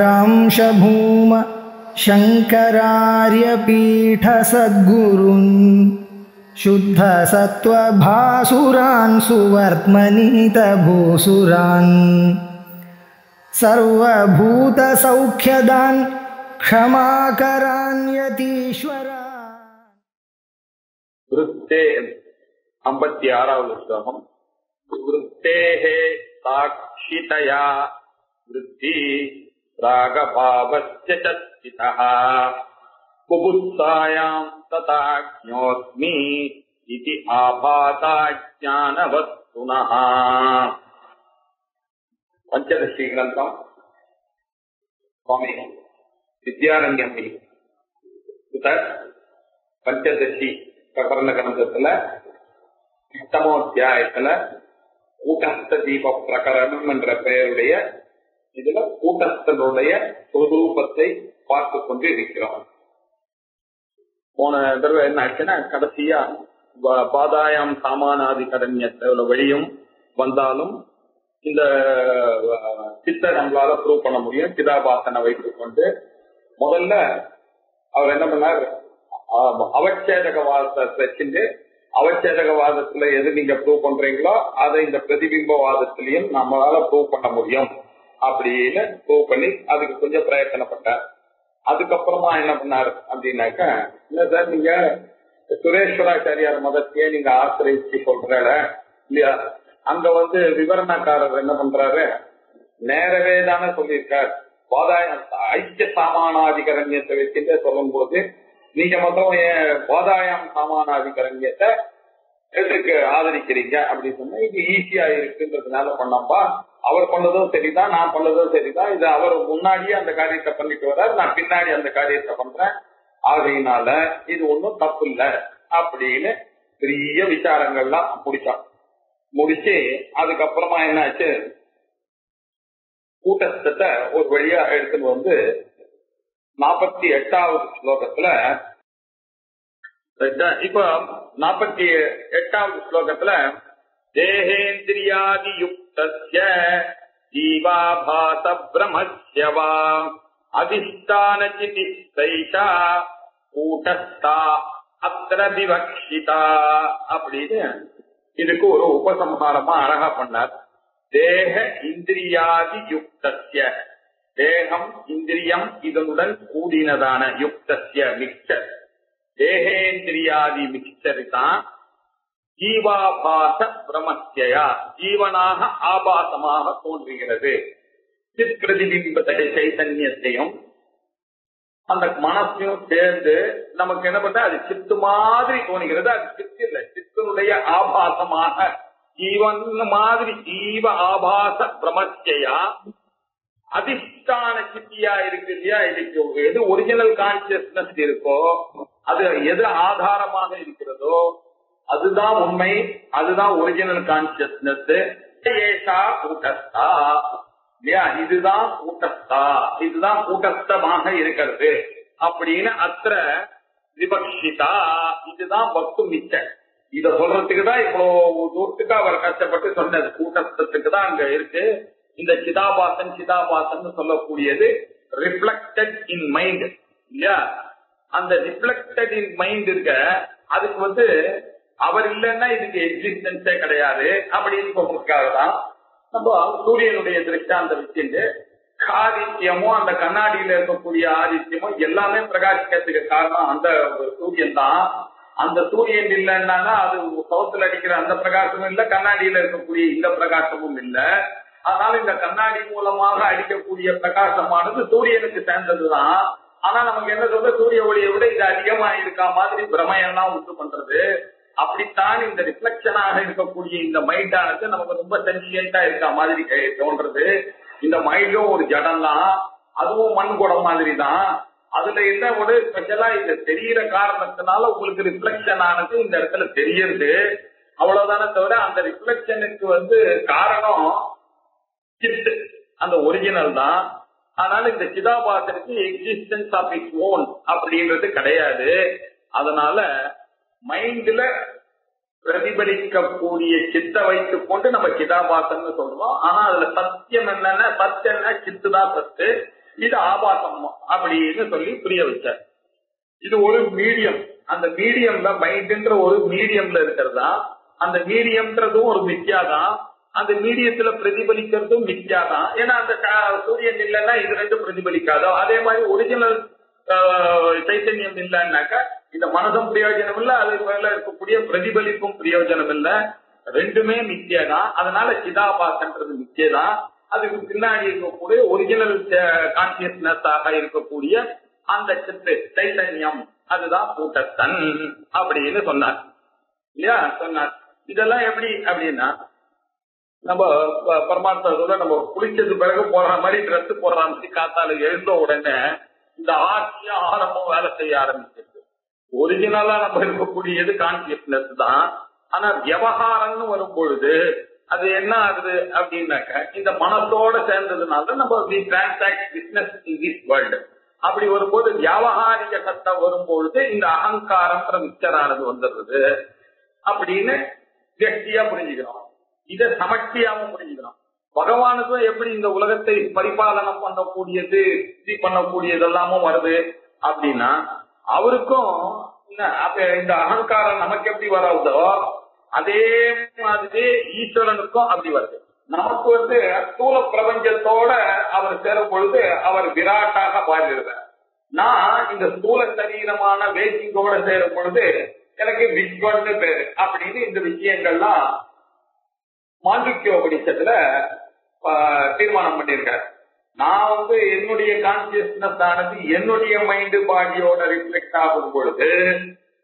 शङ्करांशभूम शङ्करार्यपीठसद्गुरुन् शुद्धसत्त्वभासुरान् सुवर्त्मनीतभूसुरान् सर्वभूतसौख्यदान् क्षमाकरान्यतीश्वरा விருத்தே ஐம்பத்தி ஆறாவது ஸ்லோகம் விருத்தேஹே சாட்சிதயா விருத்தி ராகபாவஸ்ய ச ஸ்திதः புபுத்சாயாம் ததாஜ்ஞோஸ்மி பஞ்சதசி கிரந்தம் சுவாமி வித்யாரண்யம் பஞ்சதசி பிரகரண கிரந்தத்துல அஷ்டமோத்தியாயத்துல கூட்டஸ்த தீப பிரகரணம் என்ற பெயருடைய இதுல கூட்டத்தினுடைய சொரூபத்தை பார்த்து கொண்டு இருக்கிறோம் போன தடவை என்ன ஆச்சுன்னா கடைசியா பாதாயம் பாதாயாம் சாமானாதி கடன்யத்துல வெளியும் வந்தாலும் இந்த சித்த நம்மளால ப்ரூவ் பண்ண முடியும். சிதாபாசனை வைத்துக் கொண்டு முதல்ல அவர் என்ன பண்ணார்? ஆஹ், அவச்சேதகவாதத்தை வச்சுட்டு அவச்சேதகவாதத்துல எது நீங்க ப்ரூவ் பண்றீங்களோ அதை இந்த பிரதிபிம்பவாதத்திலையும் நம்மளால ப்ரூவ் பண்ண முடியும். அப்படின்னு ப்ரூவ் பண்ணி அதுக்கு கொஞ்சம் பிரயத்தனப்பட்டார். அதுக்கப்புறமா என்ன பண்ணார் அப்படின்னாக்க இல்ல சார் நீங்க சுரேஸ்வராச்சாரியார் மதத்தையே நீங்க ஆசிரியச்சு சொல்றல இல்லையா? அங்க வந்து விவரணக்காரர் என்ன பண்றாரு? நேரவே தானே சொல்லியிருக்கார். பாதாயம் ஐக்கிய சாமானாதிகரண்யத்தை வச்சுட்டு சொல்லும் போது நீங்க மொத்தம் ஏன் பாதாயம் சாமானாதிகரண்யத்தை எதுக்கு ஆதரிக்கிறீங்க? அப்படின்னு சொன்னா இது ஈஸியா இருக்குன்றதுனால பண்ணப்பா அவர் பண்ணதும் சரிதான் நான் பண்ணதும் சரிதான். இது அவர் முன்னாடியே அந்த காரியத்தை பண்ணிட்டு வர்றார் நான் பின்னாடி அந்த காரியத்தை பண்றேன். ஆகையினால இது ஒண்ணும் தப்பு இல்ல அப்படின்னு பெரிய விசாரங்கள்லாம் முடிச்சான். முடிச்சு அதுக்கப்புறமா என்னாச்சு? கூட்டத்தை ஒரு வழியா எடுத்துன்னு வந்து நாற்பத்தி எட்டாவது ஸ்லோகத்துல இப்ப நாற்பத்தி எட்டாவது ஸ்லோகத்துல தேகேந்திரியாதி யுக்தஸ்ய ஜீவாபாச பிரமஸ்யவா அதிஷ்டான சிதிஷ்டைஷா கூட்டஸ்தா அத்திர விவக்ஷிதா அப்படின்னு இதுக்கு ஒரு உபசம்ஹாரமா அழகா பண்ணார் தேக இந்திரியாதி யுக்தஸ்ய தேகம் இந்திரியம் இதனுடன் கூடினதான யுக்தஸ்ய மிக்சர் தேகேந்திரியாதி மிக்சர் தான் ஜீவாபாச பிரமத்தியா ஜீவனாக ஆபாசமாக தோன்றுகிறது. சிற்பிரதிபிம்பத்தை சைத்தன்யத்தையும் அந்த மனசையும் சேர்ந்து நமக்கு என்ன பண்ற அது சித்து மாதிரி தோணுகிறது அது சித்து இல்லை. சித்தனுடைய ஆபாசமாக ஜீவன் மாதிரி ஜீவ ஆபாச பிரமஸ்யா அதிஷ்டான சித்தியா இருக்கு இல்லையா? இதுக்கு எது ஒரிஜினல் கான்சியஸ்னஸ் இருக்கோ அது எது ஆதாரமாக இருக்கிறதோ அதுதான் உண்மை அதுதான் ஒரிஜினல் கான்சியஸ்னஸ் ஏஷா கூட்டஸ்தா. இல்லையா? இதுதான் கூட்டஸ்தா. இதுதான் கூட்டஸ்தமாக இருக்கிறது. அப்படின்னு அத்த விபக்ஷிதா. இதுதான் பக்து மிச்ச இத சொல்றதுக்கு தான் இவ்வளவு தூரத்துக்கு அவர் கஷ்டப்பட்டு சொன்னது. கூட்டஸ்தத்துக்கு தான் அங்க இருக்கு. இந்த சிதாபாசன் சிதாபாசன் சொல்லக்கூடியது ரிஃப்ளக்டட் இன் மைண்ட் இல்லையா? அந்த ரிஃப்ளக்டட் இன் மைண்ட் இருக்க அதுக்கு வந்து அவர் இல்லைன்னா இதுக்கு எக்ஸிஸ்டன்ஸே கிடையாது. அப்படின்னு சொல்றதுக்காக தான் நம்ம சூரியனுடைய திருஷ்டாந்த வச்சுட்டு ஆதித்யமும் அந்த கண்ணாடியில இருக்கக்கூடிய ஆதித்யமும் எல்லாமே பிரகாசிக்கிறதுக்கு காரணம் அந்த சூரியன் தான். அந்த சூரியன் இல்லைன்னா அது சவுத்துல அடிக்கிற அந்த பிரகாசமும் இல்ல கண்ணாடியில இருக்கக்கூடிய இந்த பிரகாசமும் இல்லை. அதனால இந்த கண்ணாடி மூலமாக அடிக்கக்கூடிய பிரகாசமானது சூரியனுக்கு சேர்ந்ததுதான். ஆனா நமக்கு என்ன சொல்ற சூரிய ஒளியை விட இது அதிகமா இருக்கா மாதிரி பிரமையெல்லாம் உண்டு பண்றது. அப்படித்தான் இந்த ரிஃப்ளெக்ஷனாக இருக்கக்கூடிய இந்த மைண்டானது நமக்கு ரொம்ப சென்சியண்டா இருக்க மாதிரி தோன்றது இந்த மைண்டும் ஒரு ஜடம் தான். அதுவும் மண் குடம் மாதிரி தான். அதுல என்ன ஒரு ஸ்பெஷலா இந்த தெரியற காரணத்தினால உங்களுக்கு ரிஃப்ளெக்ஷன் ஆனது இந்த இடத்துல தெரியுது. அவ்வளவுதானே தவிர அந்த ரிஃப்ளெக்ஷனுக்கு வந்து காரணம் சித்து. அந்த ஒரிஜினல் தான். ஆனாலும் இந்த சிதாபாசனுக்கு எக்ஸிஸ்டன்ஸ் ஆஃப் இட்ஸ் ஓன் அப்படின்றது கிடையாது. அதனால மைண்ட்ல பிரதிபலிக்கக்கூடிய சித்த வைத்துக் கொண்டு நம்ம சிதாபாசம்னு சொல்றோம். ஆனா அதுல சத்தியம் என்னன்னா சத்து என்ன சித்து சத்து இது ஆபாசம் அப்படின்னு சொல்லி புரிய வச்சார். இது ஒரு மீடியம் அந்த மீடியம்ல மைண்ட்ன்ற ஒரு மீடியம்ல இருக்கிறதா? அந்த மீடியம்ன்றதும் ஒரு மித்யா தான் அந்த மீடியத்துல பிரதிபலிக்கிறதும் மித்யா தான் ஏன்னா அந்த க- சூரியன் இல்லைன்னா இது ரெண்டும் பிரதிபலிக்காதோ? அதே மாதிரி ஒரிஜினல் சைத்தன்யம் இல்லைன்னாக்கா இந்த மனதும் பிரயோஜனம் இல்ல அது மேல இருக்கக்கூடிய பிரதிபலிப்பும் பிரயோஜனம் இல்ல ரெண்டுமே மித்தியா தான் அதனால சிதாபாசன்றது மித்தியா தான் அதுக்கு பின்னாடி இருக்கக்கூடிய ஒரிஜினல் கான்சியஸ்னஸ் ஆக இருக்கக்கூடிய அந்த சித்து சைத்தன்யம் அதுதான் கூட்டத்தன் அப்படின்னு சொன்னார். இல்லையா? சொன்னார். இதெல்லாம் எப்படி அப்படின்னா நம்ம பரமாத்மா நம்ம குளிச்சது பிறகு போடுற மாதிரி ட்ரெஸ் போடுற மாதிரி காத்தால எழுந்த உடனே இந்த ஆட்சியும் ஆரம்பம் வேலை செய்ய ஆரம்பிச்சிருக்கு ஒரிஜினலா நம்ம இருக்கக்கூடியது கான்சியஸ்னஸ் தான். ஆனா விவகாரம்னு வரும் பொழுது அது என்ன ஆகுது அப்படின்னாக்க இந்த மனசோட சேர்ந்ததுனால நம்ம the transact business in this world அப்படி வரும்போது வியாபகாரிக சட்டம் வரும்பொழுது இந்த அகங்காரம்ன்ற மிக்சரானது வந்துடுறது. அப்படின்னு கெட்டியா புரிஞ்சுக்கிறோம். இதை சமஷ்டியாவும் புரிஞ்சுக்கிறோம். பகவானுக்கும் எப்படி இந்த உலகத்தை பரிபாலனம் பண்ணக்கூடியது இது பண்ணக்கூடியதெல்லாமும் வருது அப்படின்னா அவருக்கும் என்ன, அப்ப இந்த அகங்காரம் நமக்கு எப்படி வராதோ அதே மாதிரி ஈஸ்வரனுக்கும் அப்படி வருது. நமக்கு வந்து ஸ்தூல பிரபஞ்சத்தோட அவர் சேரும் பொழுது அவர் விராட்டாக மாறிடுறார். நான் இந்த ஸ்தூல சரீரமான வேசிங்கோட சேரும் பொழுது எனக்கு விஸ்வன்னு பேரு. அப்படின்னு இந்த விஷயங்கள்லாம் மாண்டிக்கிய உபனிஷத்துல தீர்மானம் பண்ணியிருக்காரு. நான் வந்து என்னுடைய கான்சியஸ்னஸ் ஆனது என்னுடைய மைண்ட் பாடியோட ரிஃப்ளெக்ட் ஆகும் பொழுது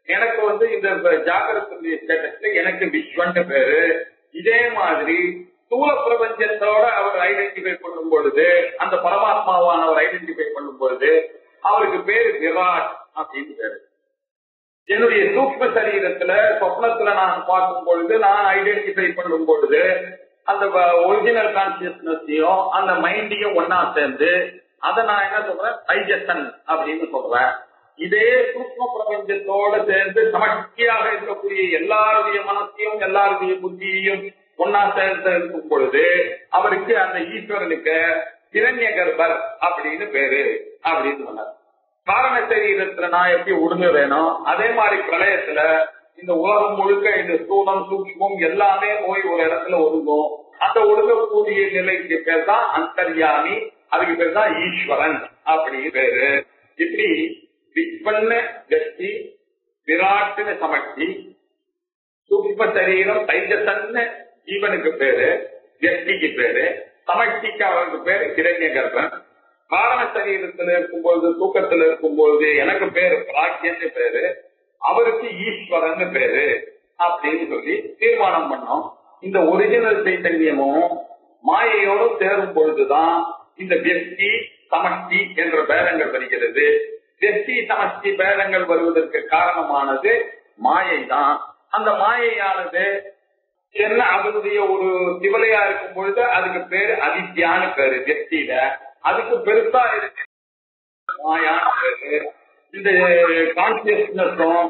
எனக்கு வந்து இந்த ஜாகிரத்துடைய ஸ்டேட்டஸ்ல எனக்கு விஸ்வன்னு பேரு. இதே மாதிரி ஸ்தூல பிரபஞ்சத்தோட அவர் ஐடென்டிஃபை பண்ணும் பொழுது அந்த பரமாத்மாவானவர் ஐடென்டிஃபை பண்ணும் பொழுது அவருக்கு பேரு விராட் அப்படின்னு பேரு. என்னுடைய சூக்ம சரீரத்துல சொப்னத்துல நான் பார்க்கும் பொழுது நான் ஐடென்டிஃபை பண்ணும் பொழுது அந்த ஒரிஜினல் கான்சியஸ்னஸையும் அந்த மைண்டையும் ஒன்னா சேர்ந்து அதை நான் என்ன சொல்றேன்? டைஜஷன் அப்படின்னு சொல்றேன். இதே சூக்ம பிரபஞ்சத்தோட சேர்ந்து சமஷ்டியாக இருக்கக்கூடிய எல்லாருடைய மனசையும் எல்லாருடைய புத்தியையும் ஒன்னா சேர்ந்து இருக்கும் பொழுது அவருக்கு அந்த ஈஸ்வரனுக்கு இரண்ய கர்ப்பர் அப்படின்னு பேரு அப்படின்னு சொன்னார். காரண சரீரத்துல நான் எப்படி உடுங்க வேணும்? அதே மாதிரி பிரளயத்துல இந்த உலகம் முழுக்க இந்த ஸ்தூலம் சூக்ஷ்மம் எல்லாமே போய் ஒரு இடத்துல ஒதுங்கும். அந்த ஒடுங்கக்கூடிய நிலைக்கு பேர் தான் அந்தர்யாமி. அதுக்கு பேர் தான் ஈஸ்வரன் அப்படின்னு பேரு. இப்படி விஸ்வன்னு கஷ்டி விராட்டுன்னு சமஷ்டி சூக்ம சரீரம் தைஜசன்னு ஜீவனுக்கு பேரு கஷ்டிக்கு பேரு சமஷ்டிக்கு அவருக்கு பேரு கிரண்ய கர்ப்பன் காரண சரீரத்துல இருக்கும்போது தூக்கத்துல இருக்கும்போது எனக்கு பேரு பிராக்கியன்னு பேரு. அவருக்கு ஈஸ்வரன் பேரு அப்படின்னு சொல்லி தீர்மானம் பண்ணோம். இந்த ஒரிஜினல் சைத்தன்யமும் மாயையோடு சேரும் பொழுதுதான் இந்த வெஷ்டி சமஷ்டி என்ற பேரங்கள் வருகிறது. வெஷ்டி சமஷ்டி பேரங்கள் வருவதற்கு காரணமானது மாயை தான் அந்த மாயையானது என்ன அதனுடைய ஒரு திவலையா இருக்கும் பொழுது அதுக்கு பேரு அதித்யான்னு பேரு வெஷ்டியில அதுக்கு பெருசா இருக்கு. மாயான பேரு. இந்த கான்சியஸ்னஸும்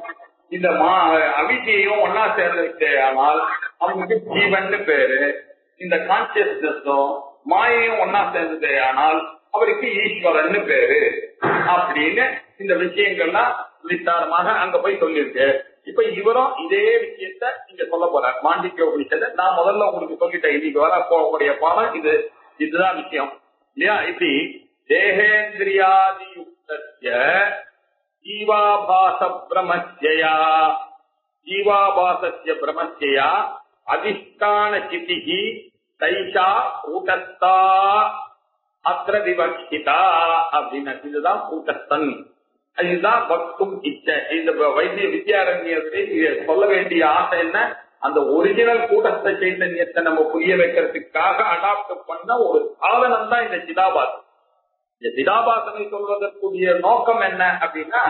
இந்த மா அவிதியையும் ஒன்னா சேர்ந்துச்சு ஆனால் அவங்களுக்கு ஜீவன் பேரு. இந்த கான்சியஸ்னஸும் மாயையும் ஒன்னா சேர்ந்தது ஆனால் அவருக்கு ஈஸ்வரன் பேரு. அப்படின்னு இந்த விஷயங்கள்லாம் விசாரமாக அங்க போய் சொல்லியிருக்கு. இப்ப இவரும் இதே விஷயத்த இங்க சொல்ல போறார். மாண்டிக்க உபனிஷத்தை. நான் முதல்ல உங்களுக்கு சொல்லிட்டேன். இன்னைக்கு வர போகக்கூடிய பாடம் இது. இதுதான் விஷயம். இல்லையா? இப்படி தேகேந்திரியாதி யுக்தஸ்ய ஜீவாபாச பிரமஸ்யா ஜீவாபாசிய பிரமஸ்யா அதிஷ்டான சிதிஹி தைஷா கூட்டஸ்தா அத்திர விவக்ஷிதா அப்படின்னு இதுதான் கூட்டஸ்தன் இதுதான் பக்தும் இச்சை. இந்த வைத்திய வித்யாரண்யத்தை சொல்ல வேண்டிய ஆசை என்ன? அந்த ஒரிஜினல் கூட்டஸ்த சைத்தன்யத்தை நம்ம புரிய வைக்கிறதுக்காக அடாப்ட் பண்ண ஒரு சாதனம் தான் இந்த சிதாபாசம் இந்த சிதாபாசனை சொல்வதற்குரிய நோக்கம் என்ன அப்படின்னா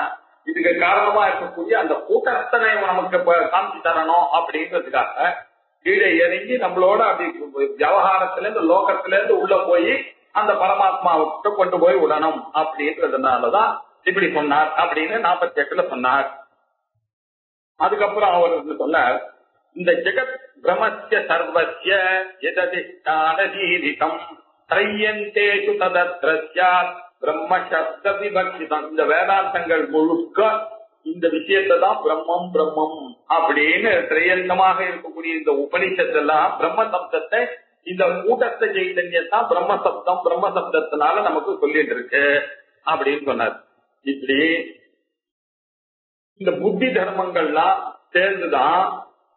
இதுக்கு காரணமா இருக்கக்கூடிய அந்த கூட்டத்தனை நமக்கு காமிச்சு தரணும் அப்படின்றதுக்காக கீழே இறங்கி நம்மளோட அப்படி விவகாரத்துல இருந்து லோகத்துல இருந்து உள்ள போய் அந்த பரமாத்மாவுக்கு கொண்டு போய் விடணும் அப்படின்றதுனாலதான் இப்படி சொன்னார் அப்படின்னு நாற்பத்தி எட்டுல சொன்னார். அதுக்கப்புறம் அவர் வந்து சொன்னார் இந்த ஜெகத் பிரமத்திய சர்வசிய எததிஷ்டானதீரிதம் பிரம்ம சப்த விபக்ஷிதம் இந்த வேதாந்தங்கள் முழுக்க இந்த விஷயத்தை தான் பிரம்மம் பிரம்மம் அப்படின்னு திரையந்தமாக இருக்கக்கூடிய இந்த உபனிஷத்தெல்லாம் பிரம்ம சப்தத்தை இந்த கூட்டத்த சைத்தன்யத்தான் பிரம்ம சப்தம் பிரம்ம சப்தத்தினால நமக்கு சொல்லிட்டு இருக்கு அப்படின்னு சொன்னார் இப்படி இந்த புத்தி தர்மங்கள்லாம் சேர்ந்துதான்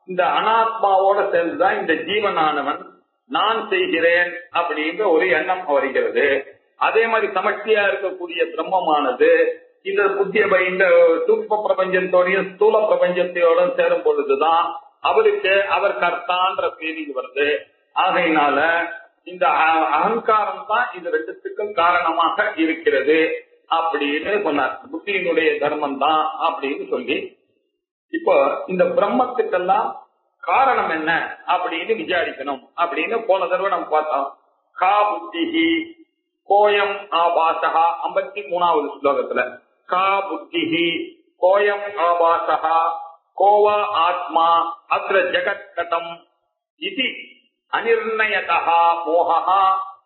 இந்த அனாத்மாவோட சேர்ந்துதான் இந்த ஜீவனானவன் நான் செய்கிறேன் அப்படின்ற ஒரு எண்ணம் வருகிறது. அதே மாதிரி சமஷ்டியா இருக்கக்கூடிய பிரம்மமானது இந்த புத்திய இந்த சூக்ம பிரபஞ்சத்தோடையும் ஸ்தூல பிரபஞ்சத்தையோட சேரும் பொழுதுதான் அவருக்கு அவர் கர்த்தான்ற ஃபீலிங் வருது. ஆகையினால இந்த அ- அகங்காரம் தான் இது ரெண்டுத்துக்கும் காரணமாக இருக்கிறது அப்படின்னு சொன்னார். புத்தியினுடைய தர்மம் தான் அப்படின்னு சொல்லி. இப்போ இந்த பிரம்மத்துக்கெல்லாம் காரணம் என்ன அப்படின்னு விசாரிக்கணும் அப்படின்னு போன தடவை நம்ம பார்த்தோம். கா புத்திஹி கோயம் ஆபாசகா ஐம்பத்தி மூணாவது ஸ்லோகத்துல. கா புத்திஹி கோயம் ஆபாசகா கோவா ஆத்மா அத்திர ஜெகத் கதம் இது அனிர்ணயதா மோகா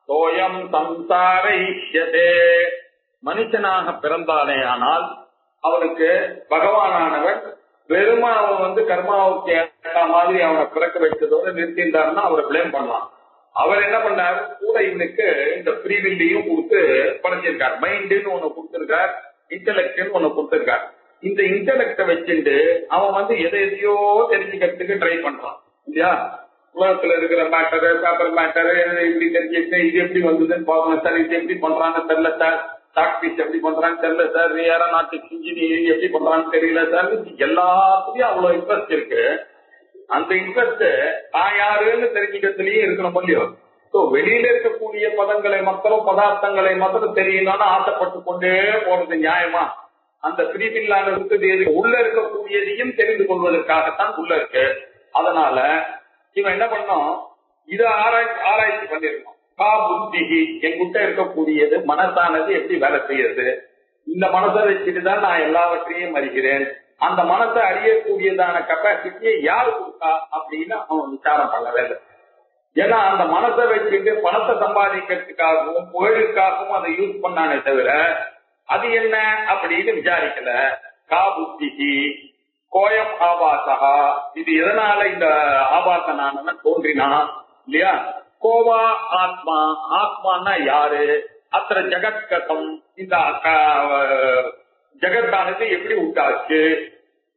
தோயம் சம்சாரிஷதே மனுஷனாக பிறந்தானே ஆனால் அவனுக்கு பகவானானவர் வெறும அவன் வந்து கர்மாவுக்கு ஏற்ற மாதிரி அவனை பிறக்க வைத்ததோட நிறுத்தின்றாருன்னா அவரை பிளேம் பண்ணலாம். அவர் என்ன பண்ணாரு? கூட இவனுக்கு இந்த ஃப்ரீவில்லையும் கொடுத்து படைச்சிருக்கார். மைண்டுன்னு ஒண்ணு கொடுத்திருக்கார். இன்டெலெக்ட்னு ஒண்ணு கொடுத்திருக்கார். இந்த இன்டலெக்ட வச்சுட்டு அவன் வந்து எதை எதையோ தெரிஞ்சுக்கிறதுக்கு ட்ரை பண்றான். இல்லையா? உலகத்துல இருக்கிற மேட்டரு பேப்பர் மேட்டரு இப்படி தெரிஞ்சுட்டு இது எப்படி வந்ததுன்னு பார்க்கணும் சார் இது எப்படி பண்றான்னு தெரியல சார். டாக்டிக்ஸ் எப்படி பண்றான்னு தெரியல சார் ஏரோநாட்டிக்ஸ் இன்ஜினியரிங் எப்படி பண்றான்னு தெரியல சார் எல்லாத்துலயும் அவ்வளவு இன்ட்ரெஸ்ட் இருக்கு. அந்த இன்ட்ரெஸ்ட் நான் யாருன்னு தெரிஞ்சுக்கிறதுலயே இருக்கணும் இல்லையோ? சோ வெளியில இருக்கக்கூடிய பதங்களை மாத்திரம் பதார்த்தங்களை மாத்திரம் தெரியணும்னு ஆசைப்பட்டு கொண்டே போறது நியாயமா? அந்த பிரிவில்லாத இருக்குது உள்ள இருக்கக்கூடியதையும் தெரிந்து கொள்வதற்காகத்தான் உள்ள இருக்கு. அதனால இவன் என்ன பண்ணோம் இதை ஆராய்ச்சி ஆராய்ச்சி பண்ணிருக்கோம் கா புத்திகி என்கிட்ட இருக்கக்கூடியது மனசானது எப்படி வேலை செய்யறது? இந்த மனசை வச்சுட்டுதான் நான் எல்லாவற்றையும் அறிகிறேன். அந்த மனசை அறியக்கூடியதான கெப்பாசிட்டியை யாரு கொடுத்தா அப்படின்னு அவன் விசாரம் பண்ண வேண்டும். ஏன்னா அந்த மனசை வச்சுட்டு பணத்தை சம்பாதிக்கிறதுக்காகவும் புகழுக்காகவும் அதை யூஸ் பண்ணானே தவிர அது என்ன அப்படின்னு விசாரிக்கல. கா புத்திகி கோயம் ஆபாசகா. இது எதனால இந்த ஆபாசனானவன் தோன்றினான் இல்லையா? கோவா ஆத்மா ஆத்மான்னா யாரு? அத்தர ஜெகத் கதம் இந்த க- ஜெகத்தானது எப்படி உண்டாச்சு?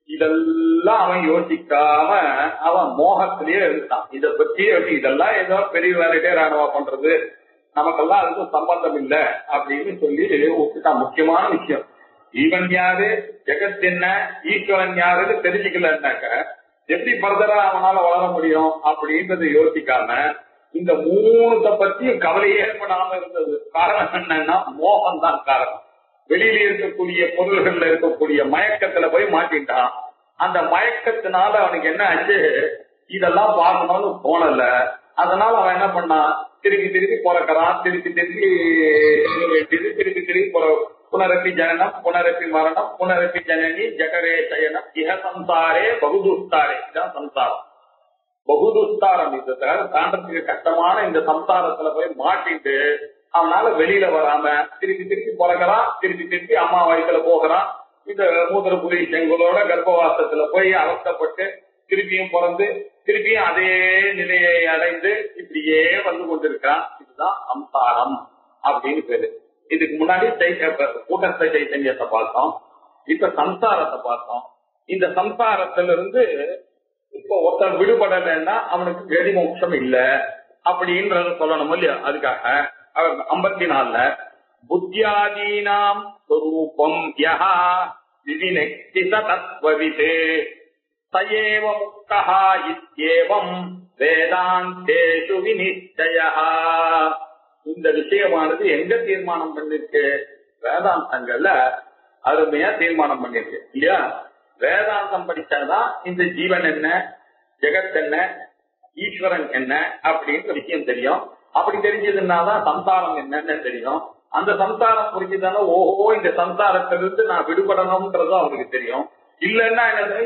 இதெல்லாம் அவன் யோசிக்காம அவன் மோகத்திலேயே இருந்தான் இத பத்தி இதெல்லாம் ஏதோ பெரிய வேலையே ராணுவா பண்றது? நமக்கெல்லாம் அதுக்கும் சம்பந்தம் இல்லை அப்படின்னு சொல்லி விட்டுட்டான் முக்கியமான விஷயம். ஈவன் யாரு? ஜெகத் என்ன? ஈஸ்வரன் யாருன்னு தெரிஞ்சுக்கலன்னாக்க எப்படி ஃபர்தரா அவனால வளர முடியும் அப்படின்றத யோசிக்காம இந்த மூணுத்தை பத்தி கவலையே ஏற்படாம இருந்தது. காரணம் என்னன்னா மோகம் தான் காரணம். வெளியில இருக்கக்கூடிய பொருள்கள்ல இருக்கக்கூடிய மயக்கத்துல போய் மாட்டிட்டான். அந்த மயக்கத்தினால அவனுக்கு என்ன ஆச்சு? இதெல்லாம் பார்க்கணும்னு தோணல. அதனால அவன் என்ன பண்ணான்? திருப்பி திருப்பி பிறக்கிறான். திருப்பி திருப்பி செய்ய வேண்டியது திருப்பி திருப்பி புனரப்பி ஜனனம் புனரப்பி மரணம் புனரப்பி ஜனனி ஜகரே சயனம் இக சம்சாரே பகுதுஸ்தாரே இதான் சம்சாரம். பகுதுஸ்தாரம் இந்த தாண்டத்துக்கு கஷ்டமான இந்த சம்சாரத்துல போய் மாட்டிட்டு அவனால வெளியில வராம திருப்பி திருப்பி பிறகுறான் திருப்பி திருப்பி அம்மா வயசுல போகிறான் இந்த மூத்திரபுரி செங்கலோட கர்ப்பவாசத்துல போய் அவஸ்தப்பட்டு திருப்பியும் பிறந்து திருப்பியும் அதே நிலையை அடைந்து இப்படியே வந்து கொண்டிருக்கிறான். இதுதான் சம்சாரம் அப்படின்னு பேரு. இதுக்கு முன்னாடி சைத்த- சைத்தன்யத்தை பார்த்தோம். இப்ப சம்சாரத்தை பார்த்தோம். இந்த சம்சாரத்திலிருந்து இப்ப ஒருத்தன் விடுபடலைன்னா அவனுக்கு கதி மோட்சம் இல்ல அப்படின்றத சொல்லணும் இல்லையா? அதுக்காக அவர் ஐம்பத்தி நாலுல புத்தியாதீனாம் ஸ்வரூபம் யஹா விவினக்தி தத்வவிதே சயேவ முக்தா இத்தியேவம் வேதாந்தேஷு விநிச்சய இந்த விஷயமானது எங்க தீர்மானம் பண்ணிருக்கு? வேதாந்தங்கள்ல அருமையா தீர்மானம் பண்ணிருக்கு இல்லையா? வேதாந்தம் படிச்சாதான் இந்த ஜீவன் என்ன ஜெகத் என்ன ஈஸ்வரன் என்ன அப்படின்ற விஷயம் தெரியும். அப்படி தெரிஞ்சதுனாதான் சம்சாரம் என்னன்னு தெரியும். அந்த சம்சாரம் புரிஞ்சுதானே ஓஹோ இந்த சம்சாரத்திலிருந்து நான் விடுபடணும்ன்றதும் அவருக்கு தெரியும். இல்லைன்னா என்னது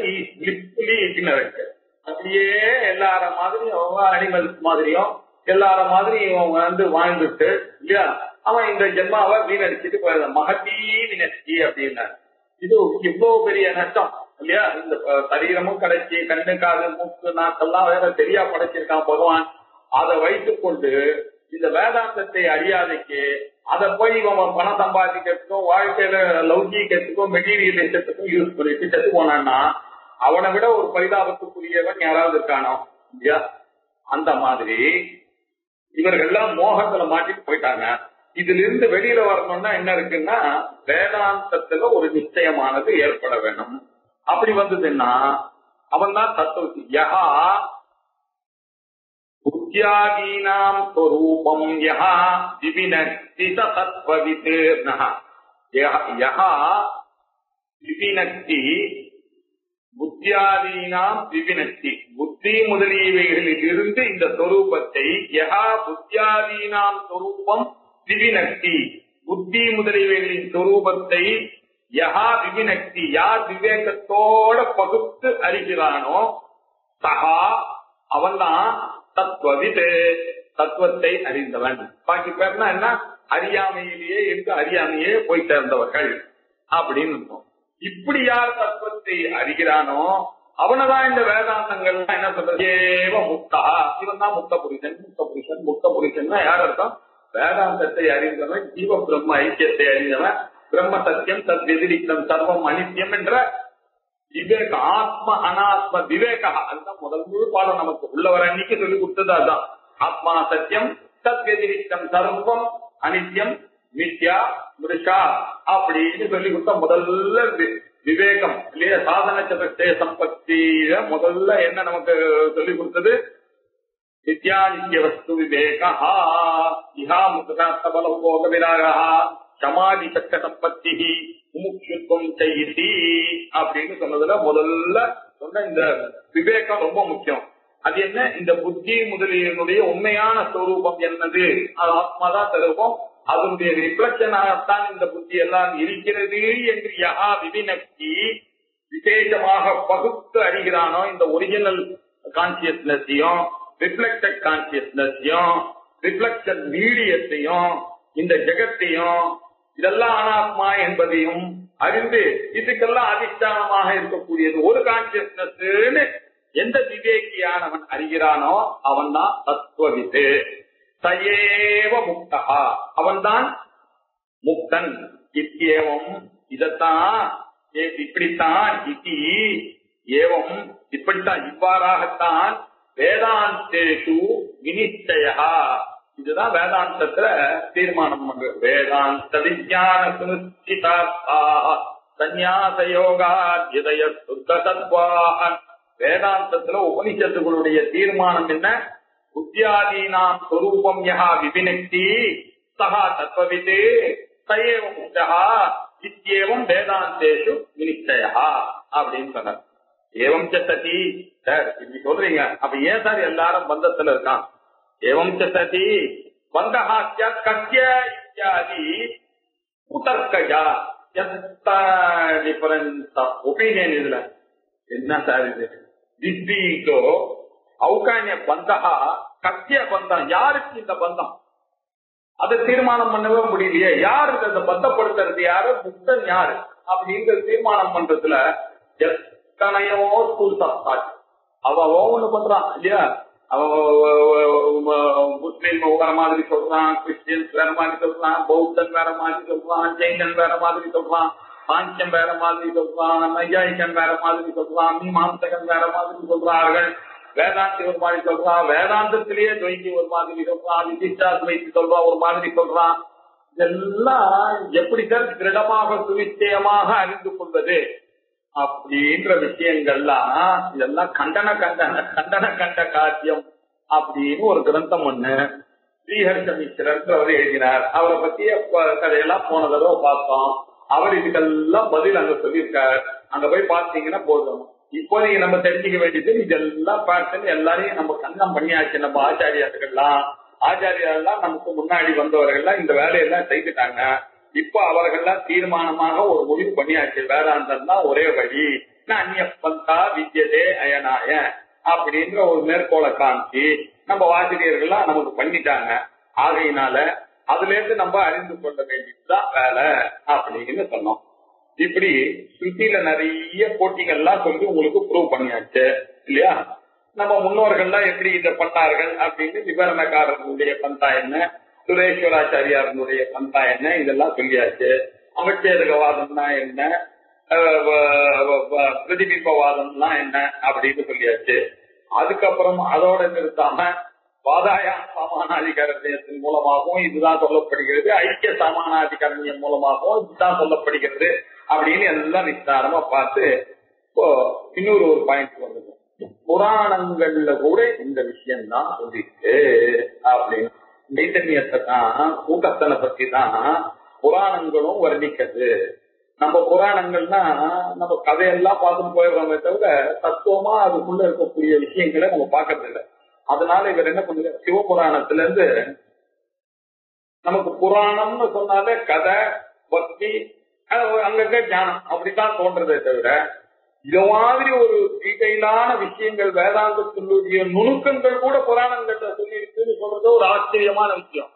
அப்படியே எல்லார மாதிரியும் அனிமல்ஸ் மாதிரியும் எல்லார மாதிரியும் அவங்க வந்து வாழ்ந்துட்டு இல்லையா? அவன் இந்த ஜென்மாவை வீணடிச்சுட்டு போயிருந்தான் மகத்தீ வினச்சி அப்படின்னாரு இது இவ்வளவு பெரிய நஷ்டம் இல்லையா? இந்த சரீரமும் கிடைச்சி கண்ணு காது மூக்கு நாக்கெல்லாம் வேற சரியா படைச்சிருக்கான் பகவான். அதை வைத்துக் கொண்டு இந்த வேதாந்தத்தை அறியாதைக்கு அதை போய் இவன் பணம் சம்பாதிக்கிறதுக்கும் வாழ்க்கையில லௌகீகத்துக்கும் மெட்டீரியலிசத்துக்கும் யூஸ் பண்ணிட்டு செத்து போனான்னா அவனை விட ஒரு பரிதாபத்துக்குரியவன் யாராவது இருக்கானோ? இல்லையா? அந்த மாதிரி இவர்கள்லாம் மோகத்துல மாட்டிட்டு போயிட்டாங்க. இதுல இருந்து வெளியில வரணும்னா என்ன இருக்குன்னா வேதாந்தத்துல ஒரு நிச்சயமானது ஏற்பட வேணும் அப்படி வந்ததுன்னா அவன் தான் தத்துவ யகா புத்தியாதீனாம் ஸ்வரூபம். யஹா விபினக்தி சத்வவித் யஹா விபினக்தி புத்தியாதீனாம் விபினக்தி புத்தி முதலியவைகளில் இருந்து இந்த சொரூபத்தை யஹா புத்தியாதீனாம் சொரூபம் திவிநக்தி புத்தி முதலியவைகளின் சொரூபத்தை யகா விவினக்தி யார் விவேகத்தோட பகுத்து அறிகிறானோ சகா அவன்தான் தத்துவவித் தத்துவத்தை அறிந்தவன். பாக்கி பேர்னா என்ன? அறியாமையிலேயே என்று அறியாமையே போய் சேர்ந்தவர்கள் அப்படின்னு இருக்கும். இப்படி யார் தத்துவத்தை அறிகிறானோ அவனதான் இந்த வேதாந்தங்கள் என்ன சொல்றது? ஏவ முக்தா. இவன் தான் முக்த புருஷன் முக்த புருஷன் முக்த புருஷன் யார் அர்த்தம்? வேதாந்தத்தை அறிந்தவன் ஜீவ பிரம்ம ஐக்கியத்தை அறிந்தவன் பிரம்ம சத்தியம் தத் வெதிரிக்தம் சர்வம் அனித்யம் என்ற விவேக ஆத்ம அனாத்ம விவேக. அதுதான் முதல் முழு பாடம் நமக்கு. உள்ளவர் அன்னைக்கு சொல்லி கொடுத்தது அதுதான். ஆத்மா சத்தியம் தத் வெதிரிக்தம் சர்வம் அனித்யம் மித்யா மிருஷா அப்படின்னு சொல்லி கொடுத்த முதல்ல வி- விவேகம். இல்லையா? சாதன சதுர்த்தய சம்பத்தியில முதல்ல என்ன நமக்கு சொல்லி கொடுத்தது? நித்யானித்ய வஸ்து விவேகா இஹா முக்தாஸ்தபலோக விராகா சமாதி சக்க சம்பத்தி முமுட்சுத்துவம் செய்தி அப்படின்னு சொன்னதுல முதல்ல சொன்ன இந்த விவேகம் ரொம்ப முக்கியம். அது என்ன? இந்த புத்தி முதலியனுடைய உண்மையான ஸ்வரூபம் என்னது? அது ஆத்மாதான் தருவோம் அதனுடைய ரிஃப்ளக்ஷனாகத்தான் இந்த புத்தி எல்லாம் இருக்கிறது என்று யகா விபினக்தி விசேஷமாக பகுத்து அறிகிறானோ இந்த ஒரிஜினல் கான்சியஸ்னஸையும் ரிஃப்ளெக்டட் கான்சியஸ்னஸையும் ரிஃப்ளெக்ஷன் மீடியத்தையும் இந்த ஜெகத்தையும் இதெல்லாம் அனாத்மா என்பதையும் அறிந்து இதுக்கெல்லாம் அதிஷ்டானமாக இருக்கக்கூடியது. ஒரு கான்சியஸ்னஸ் எந்த விவேகியானவன் அறிகிறானோ அவன் தான் தத்துவவித்து. சயேவ முக்தகா அவன்தான் முக்தன். இத்தியேவம் இதத்தான் ஏ- இப்படித்தான் இத்தி ஏவம் இப்படித்தான் இவ்வாறாகத்தான் வேதாந்தேஷு வினிச்சயா இதுதான் வேதாந்தத்துல தீர்மானம் பண்ற வேதாந்த விஞ்ஞான சுனிச்சிதார்த்தாக சந்நியாச யோகா இதய வேதாந்தத்துல உபனிஷத்துகளுடைய தீர்மானம் என்ன? புத்தியாதீனாம் சொரூபம் யா விபினக்தி சகா தத்வவிதே சயேவ முக்தா இத்தியேவம் வேதாந்தேஷு வினிச்சயா அப்படின்னு சொன்னார். ஏவம் ச சார் இப்படி சொல்றீங்க. அப்ப ஏன் சார் எல்லாரும் பந்தத்துல இருக்கான்? ஏவம் ச சதி கத்திய இத்தியாதி குதர்க்கஜா டிஃபரன்ஸ் ஆஃப் ஒப்பீனியன் இதுல? என்ன சார் இது? திஸ்பீகோ அவுகானிய பந்தகா கத்திய பந்தம். யாருக்கு இந்த பந்தம்? அதை தீர்மானம் பண்ணவே முடியலையே. யாரு அதை பந்தப்படுத்துறது? யாரு? முக்தன் யாரு? அப்படிங்கிற தீர்மானம் பண்றதுல எத்தனையோ ஸ்கூல்ஸ் அவ ஒவ்வொன்னு பண்றான் இல்லையா முஸ்லீம் வேற மாதிரி சொல்றான் கிறிஸ்டியன்ஸ் வேற மாதிரி சொல்றான் பௌத்தன் வேற மாதிரி சொல்றான் ஜெயினன் வேற மாதிரி சொல்றான் சாங்கியம் வேற மாதிரி சொல்றான் நையாயிக்கன் வேற மாதிரி சொல்றான் மீமாம்சகன் வேற மாதிரி சொல்றார்கள் வேதாந்தி ஒரு மாதிரி சொல்றான் வேதாந்தத்திலேயே துவைக்கி ஒரு மாதிரி சொல்றான் விசிஷ்டாத்வைத்தி சொல்றான் ஒரு மாதிரி சொல்றான் இதெல்லாம் எப்படி தான் திருடமாக சுவிச்சயமாக அறிந்து கொள்வது அப்படின்ற விஷயங்கள்லாம் இதெல்லாம் கண்டன கண்டன கண்டன கண்ட காத்தியம் அப்படின்னு ஒரு கிரந்தம் ஒண்ணு. ஸ்ரீஹர்ஷ மிஸ்ரர் எழுதினார். அவரை பத்திய கதையெல்லாம் போன தடவை பார்த்தோம். அவர் இதுக்கெல்லாம் பதில் அங்க சொல்லியிருக்காரு. அங்க போய் பார்த்தீங்கன்னா போதும். இப்போ நீங்க நம்ம தெரிஞ்சுக்க வேண்டியது இதெல்லாம் பார்த்து எல்லாரையும் நம்ம கண்ணம் பண்ணியாச்சு. நம்ம ஆச்சாரியார்கள்லாம். ஆச்சாரியாரெல்லாம் நமக்கு முன்னாடி வந்தவர்கள்லாம் இந்த வேலையெல்லாம் செய்துட்டாங்க. இப்ப அவர்கள்லாம் தீர்மானமாக ஒரு முடிவு பண்ணியாச்சு. வேதாந்தம் தான் ஒரே வழி. அந்நியப்பந்தா வித்தியதே அயனாய அப்படின்ற ஒரு மேற்கோளை காமிச்சு நம்ம வாசிரியர்கள்லாம் நமக்கு பண்ணிட்டாங்க. ஆகையினால அதுல இருந்து நம்ம அறிந்து கொள்ள வேண்டியதுதான் வேலை அப்படின்னு சொன்னோம். இப்படி ஸ்ருதியில நிறைய போட்டிகள்லாம் சொல்லி உங்களுக்கு ப்ரூவ் பண்ணியாச்சு. இல்லையா? நம்ம முன்னோர்கள்லாம் எப்படி இதை பண்ணார்கள் அப்படின்னு விவரணக்காரர்களுடைய பந்தா என்ன? சுரேஸ்வராச்சாரியாருடைய பந்தா என்ன? இதெல்லாம் சொல்லியாச்சு. அமைச்சேதகவாதம்னா என்ன? பிரதிபிம்பவாதம்னா என்ன? அப்படின்னு சொல்லியாச்சு. அதுக்கப்புறம் அதோட நிறுத்தாம வாதாயா சமானாதிகாரத்தின் மூலமாகவும் இதுதான் சொல்லப்படுகிறது. ஐக்கிய சமானாதிகாரணியம் மூலமாகவும் இதுதான் சொல்லப்படுகிறது அப்படின்னு எல்லாம் நிஸ்தாரமா பார்த்து இப்போ இன்னொரு ஒரு பாயிண்ட் வந்துடும் புராணங்கள்ல கூட இந்த விஷயம் தான் அப்படின்னு சைத்தன்யத்தை தான் ஊக்கத்தனை பத்தி தான் புராணங்களும் வர்ணிக்கிறது. நம்ம புராணங்கள்னா நம்ம கதையெல்லாம் பார்த்துட்டு போயிடுறோமே தவிர தத்துவமா அதுக்குள்ள இருக்கக்கூடிய விஷயங்களை நம்ம பார்க்கறது இல்லை அதனால இவர் என்ன பண்ணுங்க சிவபுராணத்துல இருந்து நமக்கு புராணம்னு சொன்னாலே கதை பக்தி அங்கங்க ஞானம். அப்படித்தான் தோன்றதே தவிர இது மாதிரி ஒரு டீட்டெயிலான விஷயங்கள் வேதாந்தத்தினுடைய நுணுக்கங்கள் கூட புராணங்கள்ல சொல்லி இருக்குன்னு சொல்றது ஒரு ஆச்சரியமான விஷயம்.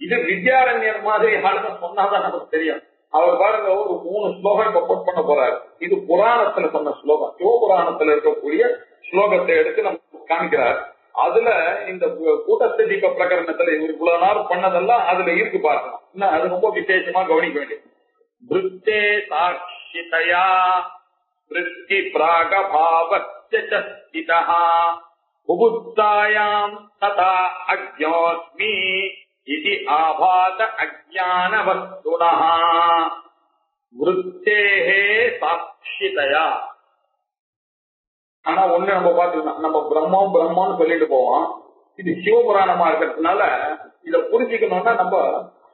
இது வித்யாரண்யர் மாதிரி ஆளுங்க சொன்னாதான் நமக்கு தெரியும். அவர் பாருங்க ஒரு மூணு ஸ்லோகம் இப்ப கோட் பண்ண போறாரு. இது புராணத்துல சொன்ன ஸ்லோகம். சிவபுராணத்துல இருக்கக்கூடிய ஸ்லோகத்தை எடுத்து நமக்கு காமிக்கிறார் அதுல இந்த கூட்டத்தை பிரகரணத்துல இவர் இவ்வளவு நாள் பண்ணதெல்லாம் அதுல இருக்கு பார்க்கணும். அது ரொம்ப விசேஷமா கவனிக்க வேண்டியது. சாட்சிதயா விருத்தி பிராகபாவஸ்திதः உபுத்தாயாம் ததா அஜ்ஞோஸ்மி இது ஆபாத அஜானவஸ்துனः விருத்தேஹே சாட்சிதயா ஆனா ஒண்ணு நம்ம பாத்துக்கலாம் நம்ம பிரம்மம் பிரம்மம்னு சொல்லிட்டு போவோம். இது சிவபுராணமா இருக்கிறதுனால இத புரிஞ்சுக்கணும்னா நம்ம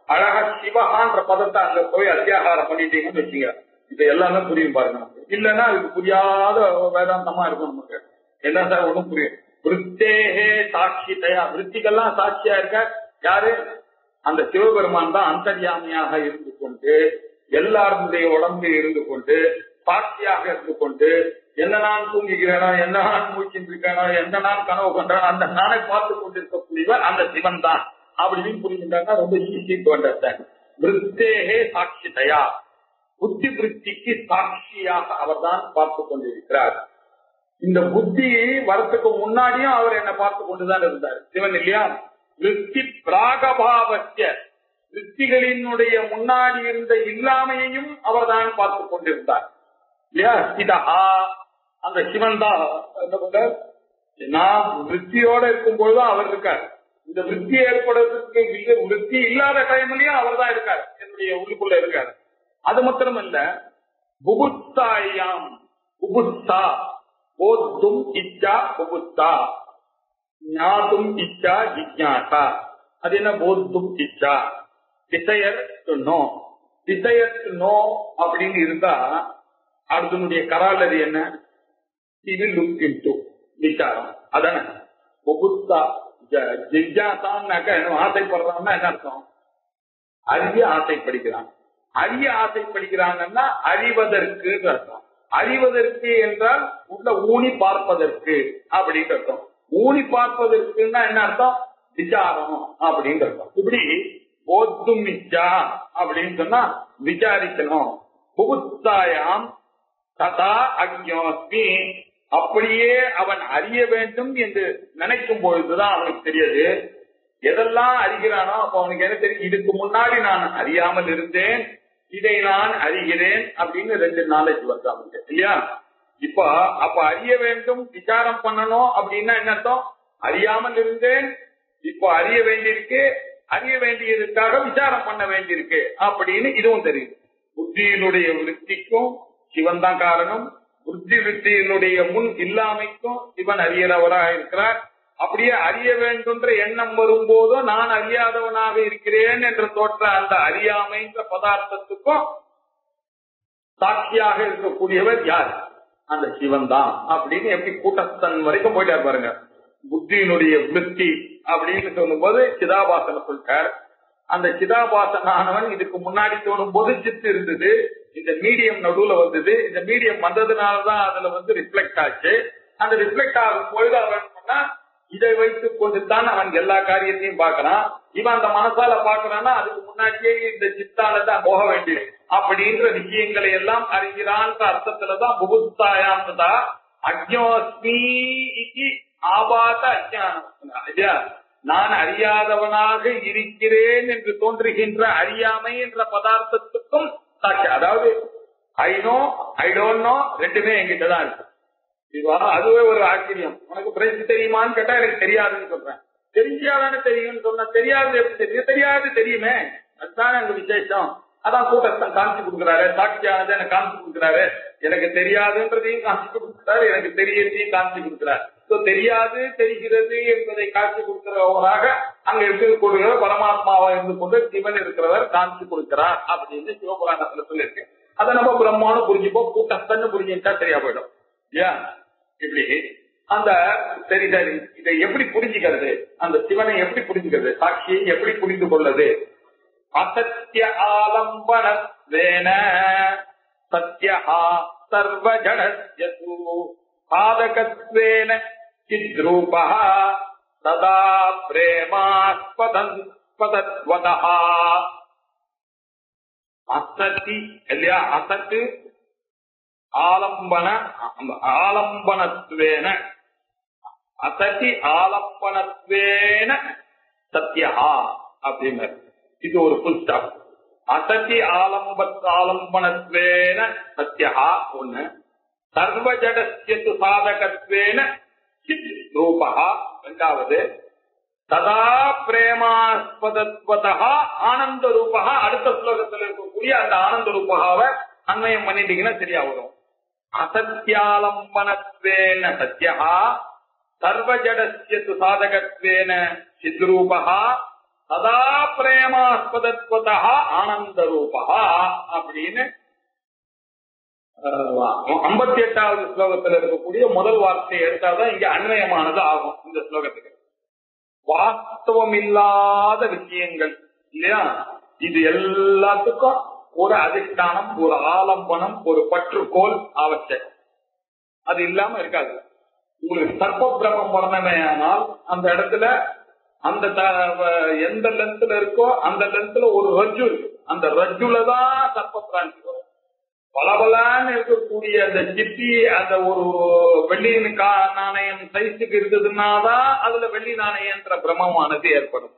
அழகா சிவகான்ற பதத்தை அங்க போய் அத்தியாகாரம் பண்ணிட்டீங்கன்னு வச்சுங்க இது எல்லாமே புரியும் பாருங்க. இல்லைன்னா அதுக்கு புரியாத வேதாந்தமா இருக்கும் நமக்கு. என்ன சார் ஒன்றும் புரியும் விருத்தேகே சாட்சி தயா விருத்திகள்லாம் சாட்சியா இருக்க? யாரு? அந்த சிவபெருமான் தான் அந்தர்யாமியாக இருந்து கொண்டு எல்லாருடைய உடம்பு இருந்து கொண்டு சாட்சியாக இருந்து கொண்டு என்ன நான் தூங்குகிறேனோ என்ன நான் மூச்சிருக்கேனோ என்ன நான் கனவு கொண்டேனோ அந்த நானை பார்த்து கொண்டிருக்கக்கூடியவர் அந்த சிவன் தான். அப்படின்னு புரிஞ்சுட்டாங்க ரொம்ப ஈஸி டு அண்டர்ஸ்டாண்ட் விருத்தேகே சாட்சி தயா புத்தி விருத்திக்கு சாட்சியாக அவர்தான் பார்த்து கொண்டிருக்கிறார். இந்த புத்தி வரத்துக்கு முன்னாடியும் அவர் என்ன பார்த்து கொண்டுதான் இருந்தார். சிவன் இல்லையா? விருத்தி பிராகபாவச்ச விருத்திகளினுடைய முன்னாடி இருந்த இல்லாமையையும் அவர்தான் பார்த்து கொண்டிருந்தார். இல்லையா? சிதஹா அந்த சிவன் தான். என்ன பண்றார்? நான் விருத்தியோட இருக்கும் பொழுதுதான் அவர் இருக்கார். இந்த விருத்தி ஏற்படுறதுக்கு இல்ல- விருத்தி இல்லாத டைம்லயும் அவர் தான் இருக்கார். என்னுடைய உள்ளுக்குள்ள இருக்கார். அது மாத்திரம் இல்ல புபுத்தாயாம் புபுத்தா போத்தும் இச்சா புபுத்தா ஞாத்தும் இச்சா ஜிக்ஞாசா அது என்ன? போத்தும் இச்சா. Desire to know desire to know அப்படின்னு இருந்தா அர்ஜுனுடைய கராலரி என்ன? இது லுக் இன்டு விசாரம். அதானே? புபுத்தா ஜ- ஆசைப்படுறான்னா என்ன அர்த்தம்? அறிய ஆசைப்படுகிறான். அறிய ஆசைப்படுகிறாங்கன்னா அறிவதற்கு அர்த்தம். அறிவதற்கு என்றால் உள்ள ஊனி பார்ப்பதற்கு அப்படின்னு அர்த்தம். ஊனி பார்ப்பதற்குன்னா என்ன அர்த்தம்? விசாரம் அப்படின்னு அர்த்தம். இப்படி போத்தும் இச்சா அப்படின்னு சொன்னா விசாரிக்கணும். புகுத்தாயாம் ததா அக்ஞோஸ்மி. அப்படியே அவன் அறிய வேண்டும் என்று நினைக்கும் பொழுதுதான் அவனுக்கு தெரியுது. எதெல்லாம் அறிகிறானோ அப்ப அவனுக்கு என்ன தெரியும்? இதுக்கு முன்னாடி நான் அறியாமல் இருந்தேன். இதை நான் அறிகிறேன் அப்படின்னு ரெண்டு நாலேஜ் வருது இல்லையா? இப்ப அப்ப அறிய வேண்டும் விசாரம் பண்ணணும் அப்படின்னா என்ன அர்த்தம்? அறியாமல் இருந்தேன் இப்போ அறிய வேண்டியிருக்கு அறிய வேண்டியதுக்காக விசாரம் பண்ண வேண்டியிருக்கு அப்படின்னு இதுவும் தெரியும் புத்தியினுடைய விற்பிக்கும் சிவன் தான் காரணம். புத்தி விருத்தியினுடைய முன் இல்லாமைக்கும் சிவன் அறியறவராக இருக்கிறார் அப்படியே அறிய வேண்டும்ன்ற எண்ணம் வரும்போதும் நான் அறியாதவனாக இருக்கிறேன் என்று தோற்ற அந்த அறியாமைன்ற பதார்த்தத்துக்கும் சாட்சியாக இருக்கக்கூடியவர் யார்? அந்த சிவன் தான் அப்படின்னு எப்படி கூட்டத்தன் வரைக்கும் போயிட்டார் பாருங்க. புத்தியினுடைய விருத்தி அப்படின்னு சொல்லும்போது சிதாபாசனை சொல்லிட்டார். அந்த சிதாபாசனானவன் இதுக்கு முன்னாடி தோணும் போது சித்து இருந்தது. இந்த மீடியம் நடுவுல வந்தது. இந்த மீடியம் வந்ததுனாலதான் அதுல வந்து ரிஃப்ளெக்ட் ஆச்சு. அந்த ரிஃப்ளெக்ட் ஆகும் பொழுது அவன் சொன்னா இதை வைத்துக் கொண்டுதான் அவன் எல்லா காரியத்தையும் பார்க்கிறான். இவன் அந்த மனசால பாக்குறான்னா அதுக்கு முன்னாடியே இந்த சித்தால தான் போக வேண்டியது. அப்படின்ற விஷயங்களை எல்லாம் அறிகிறான்ற அர்த்தத்துலதான் புகுத்தாயாந்ததா அக்னோஸ்மி ஆபாத அஜானம் இல்லையா? நான் அறியாதவனாக இருக்கிறேன் என்று தோன்றுகின்ற அறியாமை என்ற பதார்த்தத்துக்கும் சாட்சி. அதாவது I know I don't know ரெண்டுமே என்கிட்ட தான் இருக்கு. இதுவா? அதுவே ஒரு ஆச்சரியம். உனக்கு பிரெஞ்சு தெரியுமான்னு கேட்டா எனக்கு தெரியாதுன்னு சொல்றேன். தெரிஞ்சாதானே தெரியும்னு சொன்னா தெரியாது எப்படி தெரியும்? தெரியாது தெரியுமே. அதுதான் எங்க விசேஷம். அதான் கூட்டத்தான் காமிச்சு கொடுக்குறாரு. சாட்சியானதை எனக்கு காமிச்சு கொடுக்குறாரு. எனக்கு தெரியாதுன்றதையும் காமிச்சு கொடுக்குறாரு. எனக்கு தெரியறதையும் காமிச்சு கொடுக்குறாரு. தெரியாது தெரிகிறது என்பதை காட்சி கொடுக்கிறவராக அங்க இருக்கக்கூடிய பரமாத்மாவா இருந்து கொண்டு சிவன் இருக்கிறவர் காமிச்சு கொடுக்கிறார் அப்படின்னு சிவபுராணத்துல சொல்லியிருக்கு. அதை நம்ம பிரம்மான்னு புரிஞ்சுப்போம். கூட்டத்தன்னு புரிஞ்சுட்டா சரியா போயிடும். இல்லையா? இப்படி அந்த சரி சரி இதை எப்படி புரிஞ்சுக்கிறது? அந்த சிவனை எப்படி புரிஞ்சுக்கிறது? சாட்சியை எப்படி புரிந்து கொள்வது? அசத்திய ஆலம்பனத்வேன சத்யா சர்வ ஜடஸ்யசு சாதகத்வேன சித்ரூபா சதா பிரேமாஸ்பதன் பதத்வதா அசத்தி இல்லையா? அசத்து ஆலம்பன ஆலம்பனத்வேன அசதி ஆலம்பனத்வேன சத்யா அப்படின்னாரு. இது ஒரு புல் ஸ்டாப் அசதி ஆலம்ப ஆலம்பனத்வேன சத்யா ஒண்ணு. சர்வ சாதகத்வேன சித் ரூபா ரெண்டாவது. சதா பிரேமாஸ்பதத்வதா ஆனந்த ரூபா. அடுத்த ஸ்லோகத்தில் இருக்கக்கூடிய அந்த ஆனந்த ரூபாவை அன்வயம் பண்ணிட்டீங்கன்னா சரியா வரும் அசத்தியாலம்பனத்வேன சத்யா சர்வஜடஸ்ய சாதகத்வேன சித்ரூபா சதா பிரேமாஸ்பதத்வதா ஆனந்த ரூபா அப்படின்னு ஐம்பத்தி எட்டாவது ஸ்லோகத்தில் இருக்கக்கூடிய முதல் வார்த்தையை எடுத்தாதான் இங்க அன்வயமானது ஆகும் இந்த ஸ்லோகத்துக்கு. வாஸ்தவம் இல்லாத விஷயங்கள் இல்லையா? இது எல்லாத்துக்கும் ஒரு அதிஷ்டானம் ஒரு ஆலம்பனம் ஒரு பற்றுக்கோள் அவசியம். அது இல்லாம இருக்காது. உங்களுக்கு சர்ப்ப பிரமம் வரணுமேயானால் அந்த இடத்துல அந்த த- எந்த லென்த்ல இருக்கோ அந்த லென்த்ல ஒரு ரஜ்ஜு இருக்கு. அந்த ரஜ்ஜுல தான் சர்ப்ப பிராந்தி வரும். பலபலான்னு இருக்கக்கூடிய அந்த சிப்பி அந்த ஒரு வெள்ளியின் கா- நாணயம் சைஸுக்கு இருந்ததுன்னாதான் அதுல வெள்ளி நாணயன்ற பிரமமானது ஏற்படும்.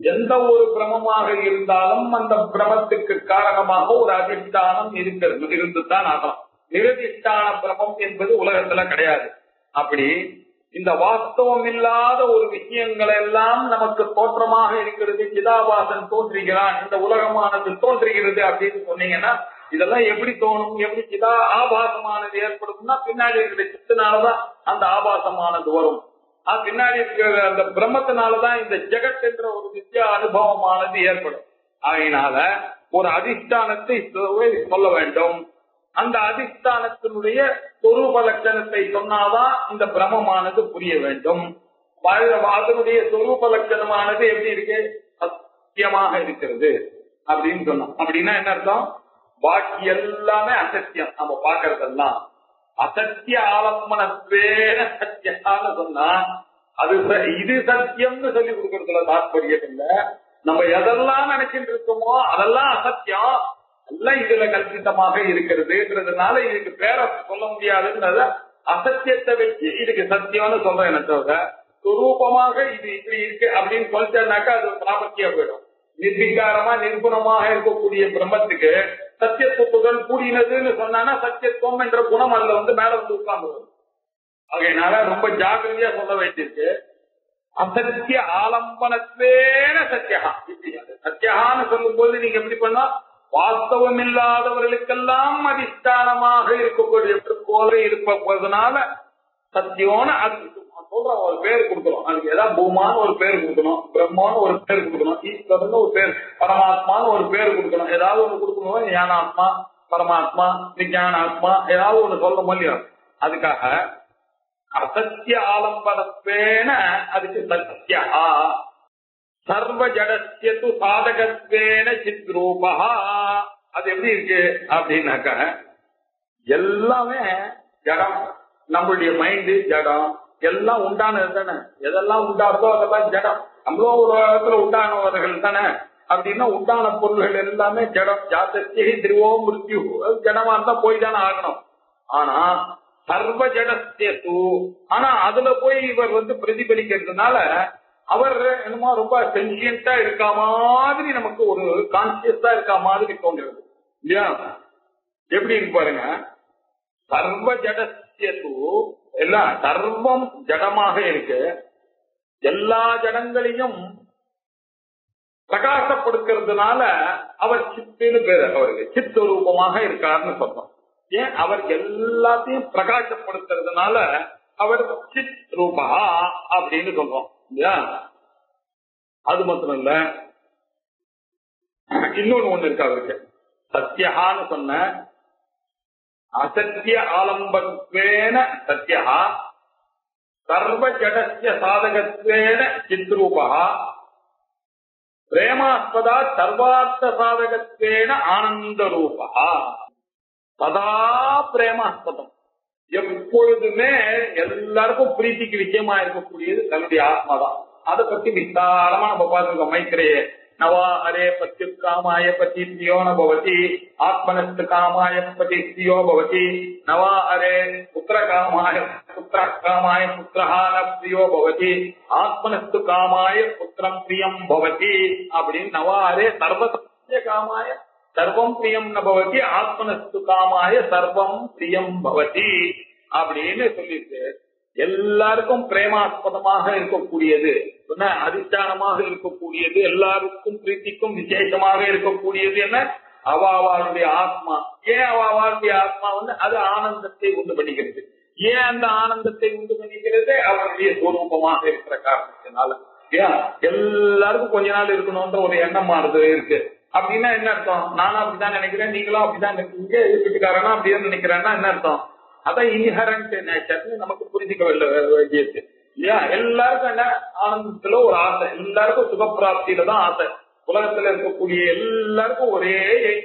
எந்த ஒரு பிரமமாக இருந்தாலும் அந்த பிரமத்துக்கு காரணமாக ஒரு அதிஷ்டானம் இருக்கிறது இருந்துதான் ஆகலாம் நிரதிஷ்டான பிரமம் என்பது உலகத்துல கிடையாது. அப்படி இந்த வாஸ்தவம் இல்லாத ஒரு விஷயங்கள் எல்லாம் நமக்கு தோற்றமாக இருக்கிறது சிதாபாசன் தோன்றுகிறான் இந்த உலகமானது தோன்றுகிறது அப்படின்னு சொன்னீங்கன்னா இதெல்லாம் எப்படி தோணும் எப்படி சிதா ஆபாசமானது ஏற்படும்னா பின்னாடி இருக்கிற சித்தனாலதான் அந்த ஆபாசமானது வரும். பின்னாடி இருக்கிற அந்த பிரம்மத்தினாலதான் இந்த ஜெகத் என்ற ஒரு வித்யா அனுபவமானது ஏற்படும். அதனால ஒரு அதிஷ்டானத்தை சொல்ல வேண்டும். அந்த அதிஷ்டானத்தினுடைய சொரூப லட்சணத்தை சொன்னாதான் இந்த பிரம்மமானது புரிய வேண்டும். அதனுடைய சொரூப லட்சணமானது எப்படி இருக்கு? சத்தியமாக இருக்கிறது அப்படின்னு சொன்னோம். அப்படின்னா என்ன அர்த்தம்? பாக்கி எல்லாமே அசத்தியம். நம்ம பாக்குறதெல்லாம் அசத்திய ஆலம்பனத்வேன சத்தியான்னு சொன்னா அது இது சத்தியம்னு சொல்லி கொடுக்கறதுல தாற்பயம் இல்ல. நம்ம எதெல்லாம் நினைச்சிட்டு இருக்கோமோ அதெல்லாம் அசத்தியம். எல்லாம் இதுல கல்பித்தமாக இருக்கிறதுன்றதுனால இதுக்கு பேரை சொல்ல முடியாதுன்றத அசத்தியத்தை வச்சு இதுக்கு சத்தியம்னு சொல்றேன் என்ன சுரூபமாக இது இப்படி இருக்கு அப்படின்னு சொல்லிட்டேன்னாக்கா அது பிராபத்தியா போயிடும். நிர்விகாரமா நிர்குணமாக இருக்கக்கூடிய பிரம்மத்துக்கு சத்தியத்துவத்துடன் கூடினதுன்னு சொன்னான்னா சத்தியத்துவம் என்ற குணம் அதுல வந்து மேல வந்து உட்கார்ந்து ஆகையினால ரொம்ப ஜாக்கிரதையா சொல்ல வேண்டியிருக்கு. அசத்திய ஆலம்பனத்வேன சத்தியகா இப்படி சத்தியகான்னு சொல்லும் போது நீங்க எப்படி பண்ணா வாஸ்தவம் இல்லாதவர்களுக்கெல்லாம் அதிஷ்டானமாக இருக்கக்கூடிய கோலை இருப்பதனால சத்தியோன அது சொல்ற ஒரு பேர் கொடுக்கணும். அதுக்கு ஏதாவது பூமான்னு ஒரு பேர் கொடுக்கணும் பிரம்மான்னு ஒரு பேர் கொடுக்கணும் ஈஸ்வரன் ஒரு பேர் பரமாத்மான்னு ஒரு பேர் கொடுக்கணும். ஏதாவது ஒண்ணு கொடுக்கணும் ஞானாத்மா பரமாத்மா விஞ்ஞானாத்மா ஏதாவது ஒண்ணு சொல்ல முடியும் அதுக்காக அசத்திய ஆலம்பனத்வேன அதுக்கு சத்தியா. சர்வ ஜடஸ்யத்து சாதகத்வேன சித்ரூபா. அது எப்படி இருக்கு? அப்படின்னாக்க எல்லாமே ஜடம். நம்மளுடைய மைண்டு ஜடம் எல்லாம் உண்டானது தானே? எதெல்லாம் உண்டானதோ அதெல்லாம் ஜடம். நம்மளோ ஒரு காலத்துல உண்டானவர்கள் தானே? அப்படின்னா உண்டான பொருள்கள் எல்லாமே ஜடம். ஜாத்தே திருவோ மிருத்யு. ஜடமா இருந்தா போய் தானே ஆகணும். ஆனா சர்வ ஜடத்தேத்து ஆனா அதுல போய் இவர் வந்து பிரதிபலிக்கிறதுனால அவர் என்னமோ ரொம்ப சென்சியன்டா இருக்க மாதிரி நமக்கு ஒரு கான்சியஸா இருக்க மாதிரி தோன்றுறது இல்லையா? எப்படி இருக்கு பாருங்க? சர்வ ஜட எல்லாம் சர்வம் ஜடமாக இருக்கு எல்லா ஜடங்களையும் பிரகாசப்படுத்துறதுனால அவர் சித்துன்னு பேரு அவருக்கு சித்து ரூபமாக இருக்காருன்னு சொல்றோம் ஏன்? அவர் எல்லாத்தையும் பிரகாசப்படுத்துறதுனால அவர் சித் ரூபா அப்படின்னு சொல்றோம். இல்லையா? அது மட்டும் இல்ல இன்னொன்னு ஒண்ணு இருக்கு அவருக்கு. சத்யஹான்னு சொன்ன அசத்திய ஆலம்பத்வேன சத்தியா சர்வஜடசிய சாதகத்வேன சித்ரூபா பிரேமாஸ்பதா சர்வார்த்த சாதகத்வேன ஆனந்த ரூபா சதா பிரேமாஸ்பதம். எப்பொழுதுமே எல்லாருக்கும் பிரீத்திக்கு விஷயமா இருக்கக்கூடியது தன்னுடைய ஆத்மாதான். அதை பத்தி விசாரமா நம்ம பார்த்துருக்கோம் மைத்திரேயே நவா அரே பத்தி காமாய பத்தி பிரியோ ந பவதி ஆத்மனஸ்து காமாய பத்தி பிரியோ பவதி நவா அரே புத்திர காமாய புத்திர காமாய புத்திரஹா ந பிரியோ பவதி ஆத்மனஸ்து காமாய புத்திரம் பிரியம் பவதி அப்படின்னு நவா அரே சர்வசத்திய காமாய சர்வம் பிரியம் ந பவதி ஆத்மனஸ்து காமாய சர்வம் பிரியம் பவதி அப்படின்னு சொல்லிட்டு எல்லாருக்கும் பிரேமாஸ்பதமாக இருக்கக்கூடியது. என்ன? அதிஷ்டானமாக இருக்கக்கூடியது. எல்லாருக்கும் பிரீத்திக்கும் விசேஷமாக இருக்கக்கூடியது என்ன? அவாவாளுடைய ஆத்மா. ஏன் அவாவாளுடைய ஆத்மா வந்து அது ஆனந்தத்தை உண்டு பண்ணிக்கிறது. ஏன் அந்த ஆனந்தத்தை உண்டு பண்ணிக்கிறது? அவருடைய சுரூபமாக இருக்கிற காரணத்தினால. ஏன்? எல்லாருக்கும் கொஞ்ச நாள் இருக்கணும்ன்ற ஒரு எண்ணம் மாறுது இருக்கு. அப்படின்னா என்ன அர்த்தம்? நானும் அப்படிதான் நினைக்கிறேன் நீங்களும் அப்படிதான் நினைக்கிறீங்க. வீட்டுக்காரனா அப்படின்னு நினைக்கிறேன்னா என்ன அர்த்தம்? அதான் இன்ஹரண்ட் நேச்சர்னு நமக்கு புரிஞ்சுக்க வேண்டியது இல்லையா? எல்லாருக்கும் என்ன? ஆனந்தத்துல ஒரு ஆசை. எல்லாருக்கும் சுகப்பிராப்தியில தான் ஆசை. உலகத்துல இருக்கக்கூடிய எல்லாருக்கும் ஒரே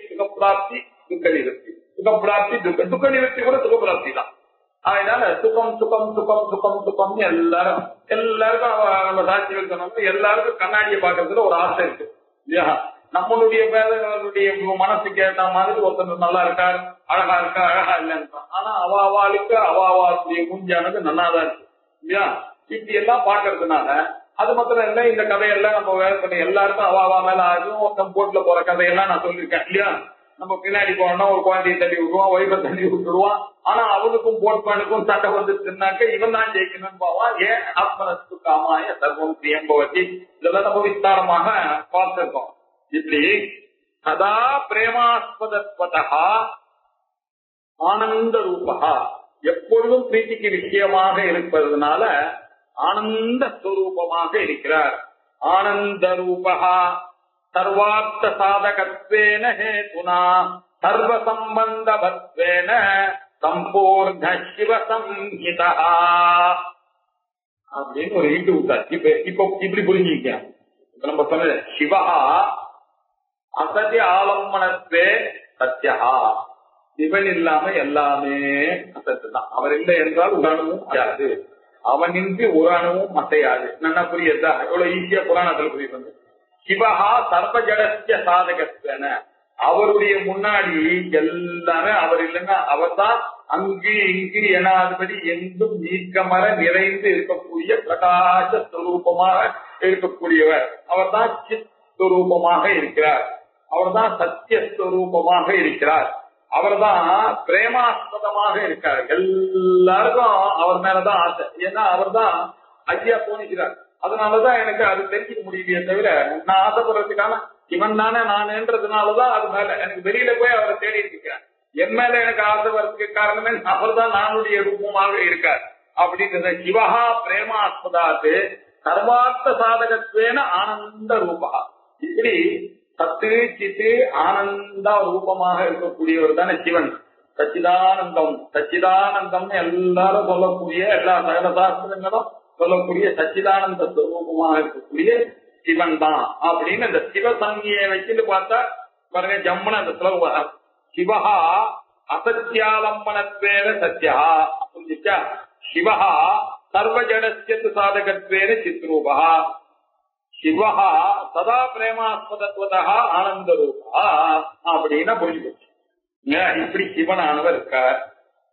சுகப்பிராப்தி துக்க நிவர்த்தி. சுகப்பிராப்தி துக்க துக்க நிவர்த்தி கூட சுகப்பிராப்தி தான். அதனால சுகம் சுகம் சுகம் சுகம் சுகம் எல்லாரும் எல்லாருக்கும் அவ- நம்ம சாட்சி வைக்கணும் எல்லாருக்கும் கண்ணாடியை பாக்குறதுல ஒரு ஆசை இருக்கு. இல்லையா? நம்மளுடைய பேதங்களுடைய மனசுக்கு ஏத்த மாதிரி ஒருத்தர் நல்லா இருக்கார் அழகா இருக்கா அழகா இல்லைன்னு ஆனா அவ அவாவாளுடைய அவ அவாளுடைய மூஞ்சானது நல்லாதான் இருக்கு. இல்லையா? இப்படி எல்லாம் பாக்குறதுனால அது மாத்திரம் இல்ல இந்த கதையெல்லாம் நம்ம வேலை பண்ணி எல்லாருக்கும் அவாவா மேல ஆகும் ஒருத்தன் போட்ல போற கதையெல்லாம் நான் சொல்லியிருக்கேன் இல்லையா? நம்ம பின்னாடி போனோம்னா ஒரு குழந்தையை தள்ளி விட்டுருவான் ஒய்ஃபை தள்ளி விட்டுருவான். ஆனா அவனுக்கும் போட்பானுக்கும் சண்டை வந்துச்சுன்னாக்க இவன் தான் ஜெயிக்கணும்னு போவான். ஏன் ஆத்மனத்துக்கு காமாய சர்வம் பிரியம்பவதி இதெல்லாம் நம்ம விஸ்தாரமாக பார்த்திருக்கோம். இப்படி சதா பிரேமாஸ்பதா ஆனந்த ரூபா எப்பொழுதும் பிரீத்திக்கு விஷயமாக இருப்பதனால ஆனந்த ஸ்வரூபமாக இருக்கிறார். ஆனந்த ரூபா சர்வார்த்த சாதகத்வேன ஹேதுனா சர்வ சம்பந்தபத்வேன சம்பூர்ண சிவசம்ஹிதா அப்படின்னு ஒரு இட்டு விட்டார் இப்ப இப்ப இப்படி புரிஞ்சுக்க இப்ப நம்ம சொன்ன சிவா அசதி ஆலம்பனத்தே சத்தியா. இவன் இல்லாம எல்லாமே அசத்து தான் அவர் இல்லை என்றால் உரணமும் அடையாது அவனின்றி உரணமும் அசையாது. நல்லா புரியுதா? எவ்வளவு ஈஸியா புராணத்தில் புரியுது சிவஹா சர்வ சாதகத்துல அவருடைய முன்னாடி எல்லாமே அவர் இல்லைன்னா அவர் தான் அங்கு இங்கு எனாதிபதி எங்கும் நீக்கமர நிறைந்து இருக்கக்கூடிய பிரகாச ஸ்வரூபமாக இருக்கக்கூடியவர். அவர் தான் சித் ஸ்வரூபமாக இருக்கிறார். அவர்தான் சத்தியஸ்வரூபமாக இருக்கிறார். அவர்தான் பிரேமாஸ்பதமாக இருக்கார். எல்லாருக்கும் அவர் மேலதான் ஆசை. ஏன்னா அவர்தான் ஐயா போனிக்கிறார் அதனாலதான் எனக்கு அது தெரிஞ்சுக்க முடியலையே தவிர நான் ஆசைப்படுறதுக்கான இவன் தானே நானுன்றதுனாலதான் அது மேல. எனக்கு வெளியில போய் அவரை தேடி இருக்கிறேன். என் மேல எனக்கு ஆசை வர்றதுக்கு காரணமே அவர்தான் நானுடைய ரூபமாக இருக்கார். அப்படின்றத சிவஹா பிரேமாஸ்பதாது சர்வார்த்த சாதகத்துவேன ஆனந்த ரூபா இப்படி சத்து சித்து ஆனந்த ரூபமாக இருக்கக்கூடியவர் தானே சிவன். சச்சிதானந்தம் சச்சிதானந்தம் எல்லாரும் சொல்லக்கூடிய எல்லா சகலசாஸ்திரங்களும் சொல்லக்கூடிய சச்சிதானந்த ஸ்வரூபமாக இருக்கக்கூடிய சிவன் தான் அப்படின்னு இந்த சிவ சங்கியை வச்சுட்டு பார்த்தா பாருங்க ஜம்முன அந்த ஸ்லோகம் சிவஹா அசத்தியாலம்பனத்வேன சத்யா. புரிஞ்சுச்சா? சிவஹா சர்வஜடஸ்யத்து சாதகத்வேன சித்ரூபா. சிவஹா சதா பிரேமாஸ்பதத்துவதா ஆனந்த ரூபா அப்படின்னா புரிஞ்சுக்கணும் இப்படி சிவனானவர் இருக்கார்.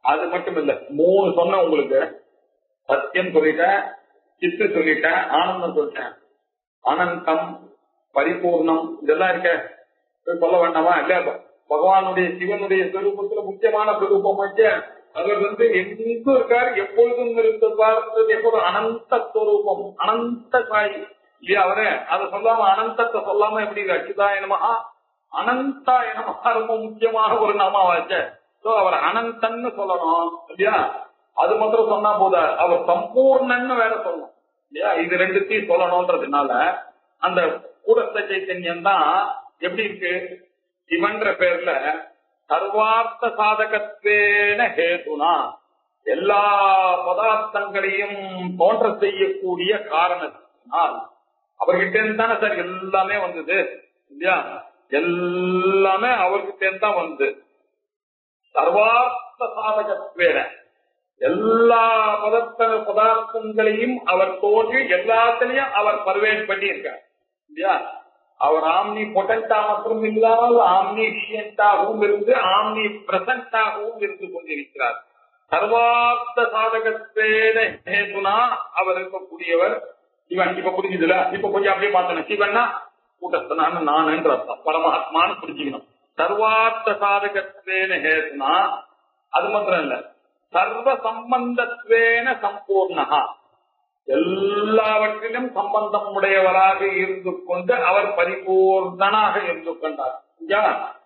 அது மட்டும் இல்ல மூணு சொன்ன உங்களுக்கு. சத்தியம் சொல்லிட்டேன் சித்து சொல்லிட்டேன் ஆனந்தம் சொல்லிட்டேன். அனந்தம் பரிபூர்ணம் இதெல்லாம் இருக்க. சொல்ல வேண்டாமா? இல்ல பகவானுடைய சிவனுடைய ஸ்வரூபத்துல முக்கியமான ஸ்வரூபம் அவர் வந்து எங்கும் இருக்கார் எப்பொழுதும் இருப்பார் எப்போதும் அனந்த ஸ்வரூபம் அனந்த சாய். இல்லையா அவரு? அதை சொல்லாம அனந்தத்தை சொல்லாம எப்படி அச்சுதாய நமஹா அனந்தாய நமஹா ரொம்ப முக்கியமான ஒரு நாமாவாச்ச சோ அவர் அனந்தன்னு சொல்லணும் இல்லையா? அது மாத்திரம் சொன்னா போத அவர் சம்பூர்ணன்னு வேற சொல்லணும் இல்லையா? இது ரெண்டுத்தையும் சொல்லணும்ன்றதுனால அந்த கூடத்த சைத்தன்யம் தான் எப்படி இருக்கு? சிவன்ற பேர்ல சர்வார்த்த சாதகத்தேன ஹேதுனா எல்லா பதார்த்தங்களையும் தோன்ற செய்யக்கூடிய காரணத்தினால் அவர்கிட்ட இருந்து தானே சார் எல்லாமே வந்தது இல்லையா? எல்லாமே அவர்கிட்ட வந்தது தான் வந்து சர்வார்த்த சாதகத்வேன எல்லா பதத்த பதார்த்தங்களையும் அவர் தோன்றி எல்லாத்திலையும் அவர் பர்வேட் பண்ணியிருக்கார் இல்லையா? அவர் ஆம்னி பொட்டன்டா மட்டும் இல்லாமல் ஆம்னிஷியன்டாகவும் இருந்து ஆம்னி பிரசண்டாகவும் இருந்து கொண்டிருக்கிறார். சர்வார்த்த சாதகத்தேன அவர் இருக்கக்கூடியவர் சிவன் இப்ப புரிஞ்சுதுல இப்ப கொஞ்சம் அப்படியே பார்த்தேன் சிவன்னா கூட்டத்தனான நானுன்ற அர்த்தம் பரமாத்மான்னு புரிஞ்சுக்கணும் சர்வார்த்த சாதகத்வேன ஹேதுனா அது மாத்திரம் இல்ல சர்வ சம்பந்தத்வேன சம்பூர்ணகா எல்லாவற்றிலும் சம்பந்தம் உடையவராக இருந்து கொண்டு அவர் பரிபூர்ணனாக இருந்து கொண்டார் இல்லையா?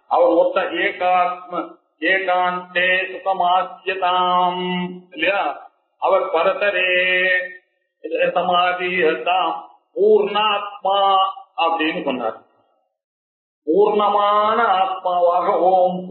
அவர் ஒத்த ஏகாத்ம ஏகாந்தே சுகமாசியதாம் இல்லையா அவர் பரதரே சமாதியதாம். பூர்ணாத்மா அப்படின்னு சொன்னார். பூர்ணமான ஆத்மாவாக ஓம்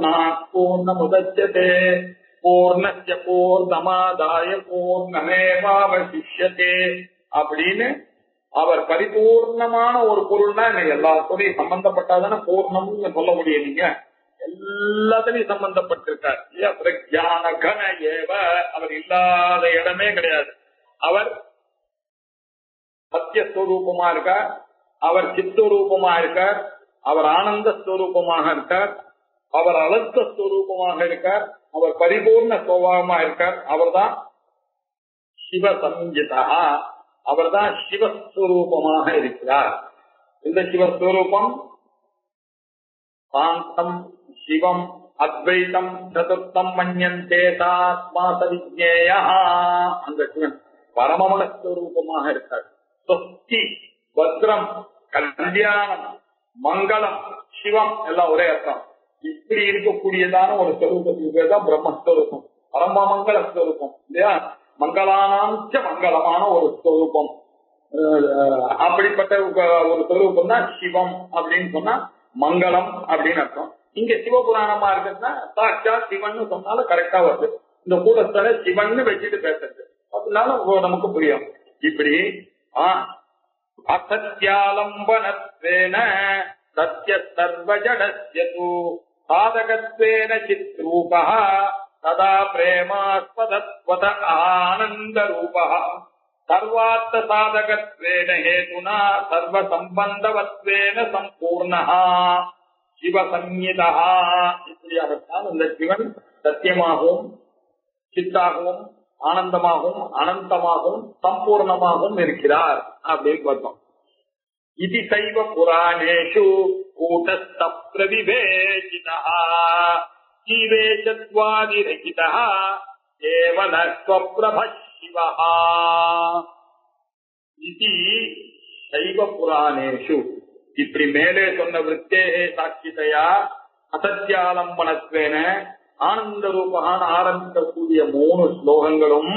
நாற்போர் நமுதே பூர்ணச்ச போர் நமாதாய போர் பூர்ணமேவாவசிஷ்யதே அப்படின்னு அவர் பரிபூர்ணமான ஒரு பொருள்னா எனக்கு எல்லாத்தோடையும் சம்பந்தப்பட்டாதான பூர்ணம்னு சொல்ல முடியும் நீங்க. எல்லாத்துலயும் சம்பந்தப்பட்டிருக்கார். இல்லையா? கன ஏவ அவர் இல்லாத இடமே கிடையாது. அவர் சத்தியஸ்வரூபமா இருக்கார். அவர் சித்தரூபமா இருக்கார். அவர் ஆனந்த ஸ்வரூபமாக இருக்கார். அவர் அழுத்த ஸ்வரூபமாக இருக்கார். அவர் பரிபூர்ண சுவாவமா இருக்கார். அவர்தான் சிவ சஞ்சிதா அவர்தான் சிவஸ்வரூபமாக இருக்கிறார். இந்த சிவஸ்வரூபம்? சாந்தம் சிவம் அத்வைதம் சதுர்த்தம் மன்யந்தே தாத்மா சவிஜேய அந்த சிவன் பரமமன ஸ்வரூபமாக இருக்கார். சொஸ்தி பத்ரம் கல்யாணம் மங்களம் சிவம் எல்லாம் ஒரே அர்த்தம். இப்படி இருக்கக்கூடியதான ஒரு ஸ்வரூபத்துக்கு பேர் தான் பிரம்மஸ்வரூபம். பரம மங்கள ஸ்வரூபம் இல்லையா? மங்களானாஞ்ச மங்களமான ஒரு ஸ்வரூபம். அப்படிப்பட்ட ஒரு- ஒரு ஸ்வரூபம் தான் சிவம் அப்படின்னு சொன்னா மங்களம் அப்படின்னு அர்த்தம். இங்க சிவபுராணமா இருக்குன்னா சாட்சா சிவன் சொன்னாலும் கரெக்டா வருது. இந்த கூட்டஸ்தல சிவன் வச்சுட்டு பேசுறது. அதனால நமக்கு புரியும். இப்படி ஆ அசத்யாலம்பனத்வேன தூ சாதகத்வேன சித்ரூபா ததா பிரேமாஸ்பதத்வத ஆனந்த ரூபः சர்வார்த்த சாதகத்வேன ஹேதுனா சர்வ சம்பந்தவத்வேன சம்பூர்ணः சிவசன்யதா இப்படியாகத்தான் இந்த சிவன் சத்தியமாகவும் சித்தாகவும் ஆனந்தமாகவும் அனந்தமாகவும் சம்பூர்ணமாகவும் இருக்கிறார் அப்படின்னு பார்த்தோம். இது சைவ புராணேஷு கூட்டஸ்த பிரவிவேசிதா ஜீவேச்சத்வாதிரகிதா கேவல சிவா இது சைவ புராணேஷு இப்படி மேலே சொன்ன விற்த்தேகே சாட்சிதையா அசத்தியாலம்பனத்வேன ஆனந்த ரூபகான ஆரம்பிக்கக்கூடிய மூணு ஸ்லோகங்களும்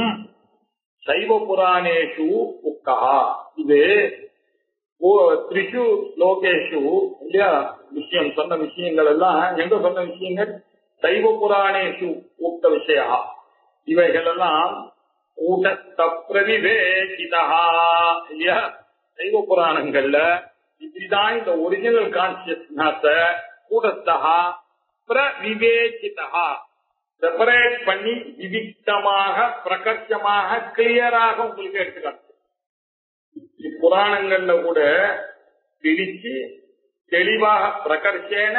சைவ புராணேஷு உக்கா இது திரிஷு ஸ்லோகேஷு இல்லையா? விஷயம் சொன்ன விஷயங்கள் எல்லாம் எங்க சொன்ன விஷயங்கள்? சைவ புராணேஷு உக்த விஷயா. இவைகள் எல்லாம் கூட்டஸ்த பிரவிவேகிதா இல்லையா? சைவ புராணங்கள்ல இப்படிதான் இந்த ஒரிஜினல் கான்சியஸ்னஸ் கூடத்தகா பிரவிவேகிதா செப்பரேட் பண்ணி விவிக்தமாக பிரகர்ஷமாக கிளியராக உங்களுக்கு எடுத்துக்காட்டு புராணங்கள்ல கூட பிரிச்சு தெளிவாக பிரகர்ஷேன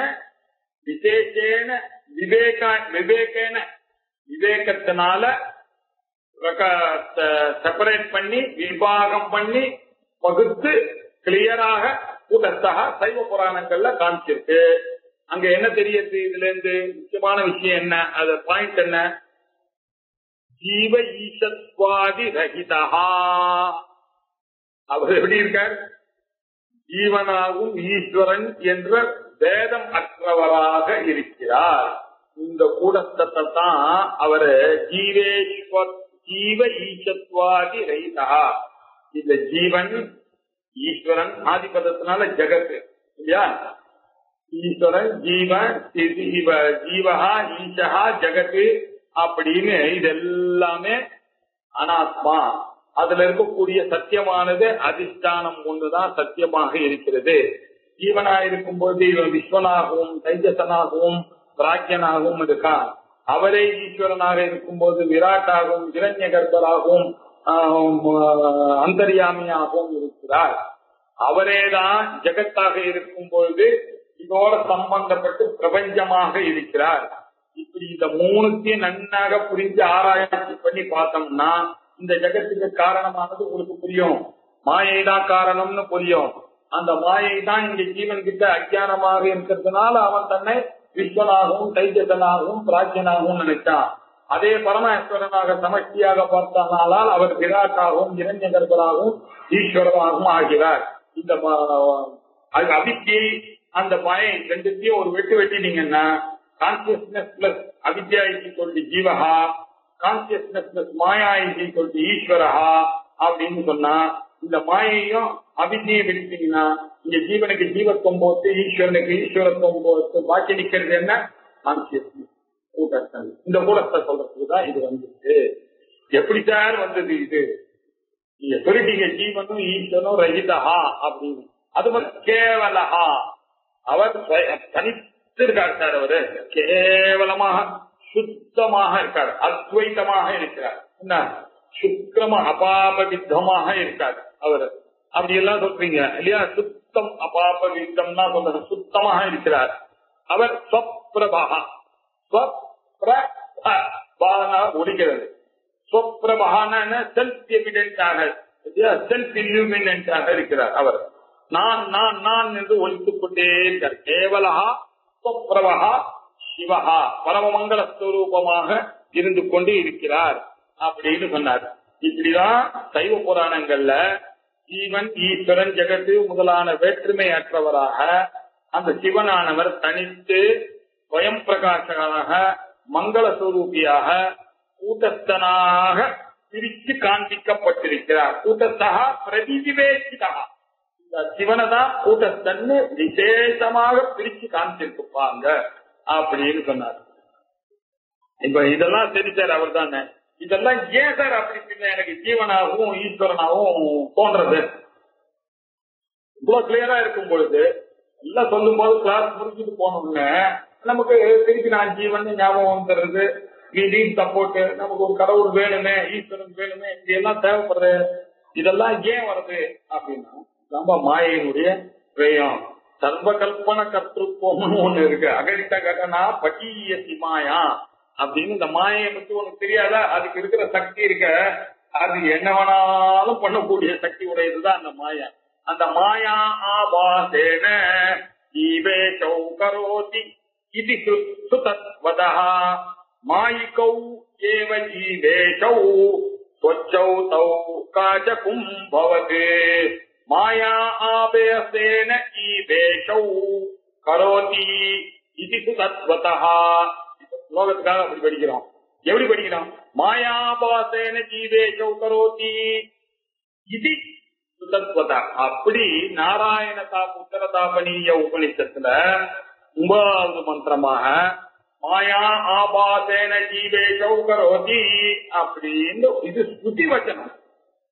விசேஷேன விவேக விவேகேன விவேகத்தினால செப்பரேட் பண்ணி விபாகம் பண்ணி பகுத்து கிளியராக கூட்டத்தாக சைவ புராணங்கள்ல காமிச்சிருக்கு அங்க என்ன தெரியுது? இதுல இருந்து முக்கியமான விஷயம் என்ன? அது பாயிண்ட் என்ன? ஜீவ ஈசத்வாதி ரஹிதா அவர் எப்படி இருக்கார்? ஜீவனாகும் ஈஸ்வரன் என்ற வேதம் அற்றவராக இருக்கிறார். இந்த கூடத்தத்தை தான் அவரு ஜீவேஸ்வ ஜீவ ஈசத்வாதி ரஹிதா இந்த ஜீவன் ஈஸ்வரன் ஆதிபதத்தினால ஜெகத்து இல்லையா? ஈஸ்வரன் ஜீவ ஜீவஹா ஈசஹா ஜெகத்து அப்படின்னு இது எல்லாமே அனாத்மா. அதுல இருக்கக்கூடிய சத்தியமானது அதிஷ்டானம் ஒன்றுதான் சத்தியமாக இருக்கிறது. ஜீவனா இருக்கும் போது இவன் விஸ்வனாகவும் தைஜசனாகவும் பிராக்கியனாகவும் இருக்கான் அவரே ஈஸ்வரனாக இருக்கும் போது விராட்டாகவும் இரண்ய கர்ப்பராகவும் அந்தரியாமியாகவும் இருக்கிறார். அவரேதான் ஜெகத்தாக இருக்கும் பொழுது இதோட சம்பந்தப்பட்டு பிரபஞ்சமாக இருக்கிறார். இப்படி இந்த மூணுத்தையும் நன்னாக புரிஞ்சு ஆராய்ச்சி பண்ணி பார்த்தோம்னா இந்த ஜெகத்துக்கு காரணமானது உங்களுக்கு புரியும். மாயை தான் காரணம்னு புரியும். அந்த மாயை தான் இங்க ஜீவன் கிட்ட அஜானமாக இருக்கிறதுனால அவன் தன்னை விஸ்வனாகவும் தைஜசனாகவும் பிராச்சியனாகவும் நினைச்சான். அதே பரமேஸ்வரனாக சமஷ்டியாக பார்த்தானால் அவர் விராட்டாகவும் இரண்ய கர்ப்பராகவும் ஈஸ்வரனாகவும் ஆகிறார். இந்த அவித்தியை அந்த மாயை ரெண்டுத்தையும் ஒரு வெட்டு வெட்டினீங்கன்னா கான்சியஸ்னஸ் பிளஸ் அவித்யா சொல்லி ஜீவஹா கான்சியஸ்னஸ் பிளஸ் மாயா கொண்டு ஈஸ்வரஹா அப்படின்னு சொன்னா இந்த மாயையும் அவித்தியை விடுத்தீங்கன்னா இங்க ஜீவனுக்கு ஜீவத்துவம் போட்டு ஈஸ்வரனுக்கு ஈஸ்வரத்துவம் போட்டு பாக்கி நிக்கிறது என்ன? கான்சியஸ்னஸ் கூட்டத்தல் இந்த கூட்டத்தை சொல்றதுக்குதான் இது வந்துருக்கு எப்படி சார் வந்தது இது? நீங்க சொல்லிட்டீங்க ஜீவனும் ஈஸ்வனும் ரஹிதஹா அப்படின்னு. அது மட்டும் கேவலஹா. அவர் தனித்திருக்கார் சார் அவரு. கேவலமாக சுத்தமாக இருக்கார். அத்வைத்தமாக இருக்கிறார். என்ன? சுக்கிரம அபாபவித்தமாக இருக்கார் அவர். அப்படி எல்லாம் சொல்றீங்க இல்லையா? சுத்தம் அபாபவித்தம்னா சொல்ற சுத்தமாக இருக்கிறார். அவர் ஸ்வப்பிரபா ஒழிக்கிறது ஸ்வப்பிரபகான செல்ஃப் எவிடென்டாக செல்ஃப் இல்யூமினன்டாக இருக்கிறார் அவர். நான் நான் நான் என்று ஒழித்துக் கொண்டே இருக்கார் கேவலகா ஸ்வப்பிரபகா சிவகா பரமமங்கல ஸ்வரூபமாக இருந்து கொண்டு இருக்கிறார் அப்படின்னு சொன்னார். இப்படிதான் சைவ புராணங்கள்ல ஜீவன் ஈஸ்வரன் ஜெகத்து முதலான வேற்றுமை அற்றவராக அந்த சிவனானவர் தனித்து ஸ்வயம் பிரகாசகராக மங்கள சுரூபியாக கூட்டஸ்தனாக பிரித்து காண்பிக்கப்பட்டிருக்கிறார். கூட்டஸ்தா பிரதிவிவேசிதா இந்த சிவனை தான் கூட்டஸ்தன்னு விசேஷமாக பிரிச்சு காமிச்சிருப்பாங்க அப்படின்னு சொன்னார். இப்ப இதெல்லாம் தெரிஞ்சார் அவர் தானே இதெல்லாம் ஏன் சார் அப்படி பின்ன எனக்கு ஜீவனாகவும் ஈஸ்வரனாகவும் தோன்றது. இவ்வளவு கிளியரா இருக்கும் பொழுது எல்லாம் சொல்லும் போது கிளாஸ் முடிச்சுட்டு போனோம்னு நமக்கு திருப்பி நான் ஜீவன் ஞாபகம் வந்துடுறது. நீட் சப்போர்ட் நமக்கு ஒரு கடவுள் வேணுமே ஈஸ்வரன் வேணுமே இப்படி எல்லாம் தேவைப்படுது இதெல்லாம் ஏன் வருது அப்படின்னா ரொம்ப மாயினுடைய பிரயம் சர்வ கல்பன கர்த்தத்துவம்னு ஒண்ணு இருக்கு. அகடித்த ககனா பட்டிய மாயா அப்படின்னு இந்த மாயை பத்தி உனக்கு தெரியாத? அதுக்கு இருக்கிற சக்தி இருக்க அது என்ன வேணாலும் பண்ணக்கூடிய சக்தி உடையதுதான் அந்த மாயா. அந்த மாயா ஆபாசேன ஈவேஷௌ கரோதி இது சுதத்வதா மாயிகௌ ஏவ ஜீவேஷௌ ஸ்வச்சௌ தௌ காஜகும் பவதே மாயா ஆபேசேன ஈவேஷௌ கரோதி இது சுதத்வதா ஸ்லோகத்துக்காக அப்படி படிக்கிறோம் எப்படி படிக்கிறோம் மாயாபாசேன ஜீவேஷௌ கரோதி இது சுதத்வதா அப்படி உத்தரதாபனீய உபனிஷத்துல ஒன்பதாவது மந்திரமாக மாயா ஆபாசேன ஜீவே சௌகரோதி அப்படின்னு இது ஸ்ருதி வச்சனம்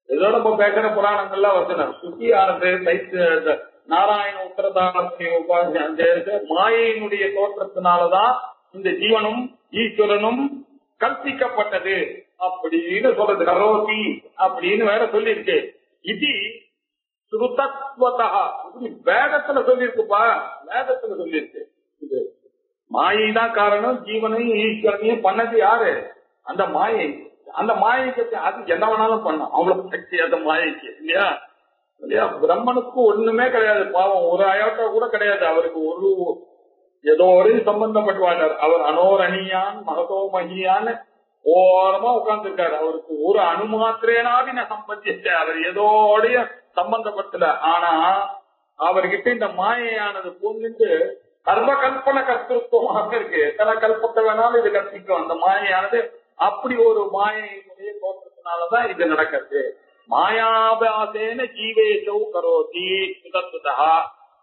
ஏதோ நம்ம பேசுற புராணங்கள்லாம் வச்சனம் ஸ்ருதி ஆனது நாராயண உத்தரதாபனீய உபாசி மாயையினுடைய தோற்றத்தினாலதான் இந்த ஜீவனும் ஈஸ்வரனும் கற்பிக்கப்பட்டது அப்படின்னு சொல்றது கரோதி அப்படின்னு வேற சொல்லியிருக்கு இது சுருத்தத்வதா இப்படி வேதத்துல சொல்லியிருக்குப்பா வேதத்துல சொல்லியிருக்கு மாயை தான் காரணம் ஜீவனையும் ஈஸ்வரனையும் பண்ணது யாரு? அந்த மாயை. அந்த மாயைக்கு அது என்ன வேணாலும் பண்ணும் அவ்வளவு சக்தி அந்த மாயைக்கு இல்லையா? இல்லையா? பிரம்மனுக்கு ஒண்ணுமே கிடையாது. பாவம். ஒரு அயோட்டா கூட கிடையாது. அவருக்கு ஒரு ஏதோ ஒரு சம்பந்தப்பட்டுவார் அவர் அனோரணியான் மகதோ மகியான் ஓரமா உட்கார்ந்துருக்காரு. அவருக்கு ஒரு அணுமாத்திரேனாவின சம்பந்திச்ச அவர் ஏதோடைய சம்பந்தப்பட்டல ஆனா அவர்கிட்ட இந்த மாயையானது பூந்துட்டு கர்ம கல்பனை கர்த்தத்துவமாக இருக்கு. எத்தனை கல்பத்தை வேணாலும் இது கற்பிக்கும். அந்த மாயானது அப்படி ஒரு மாயையினுடைய தோற்றத்தினாலதான் இது நடக்கிறது. மாயாபாசேன ஜீவேசௌ கரோதி சுதத்துதா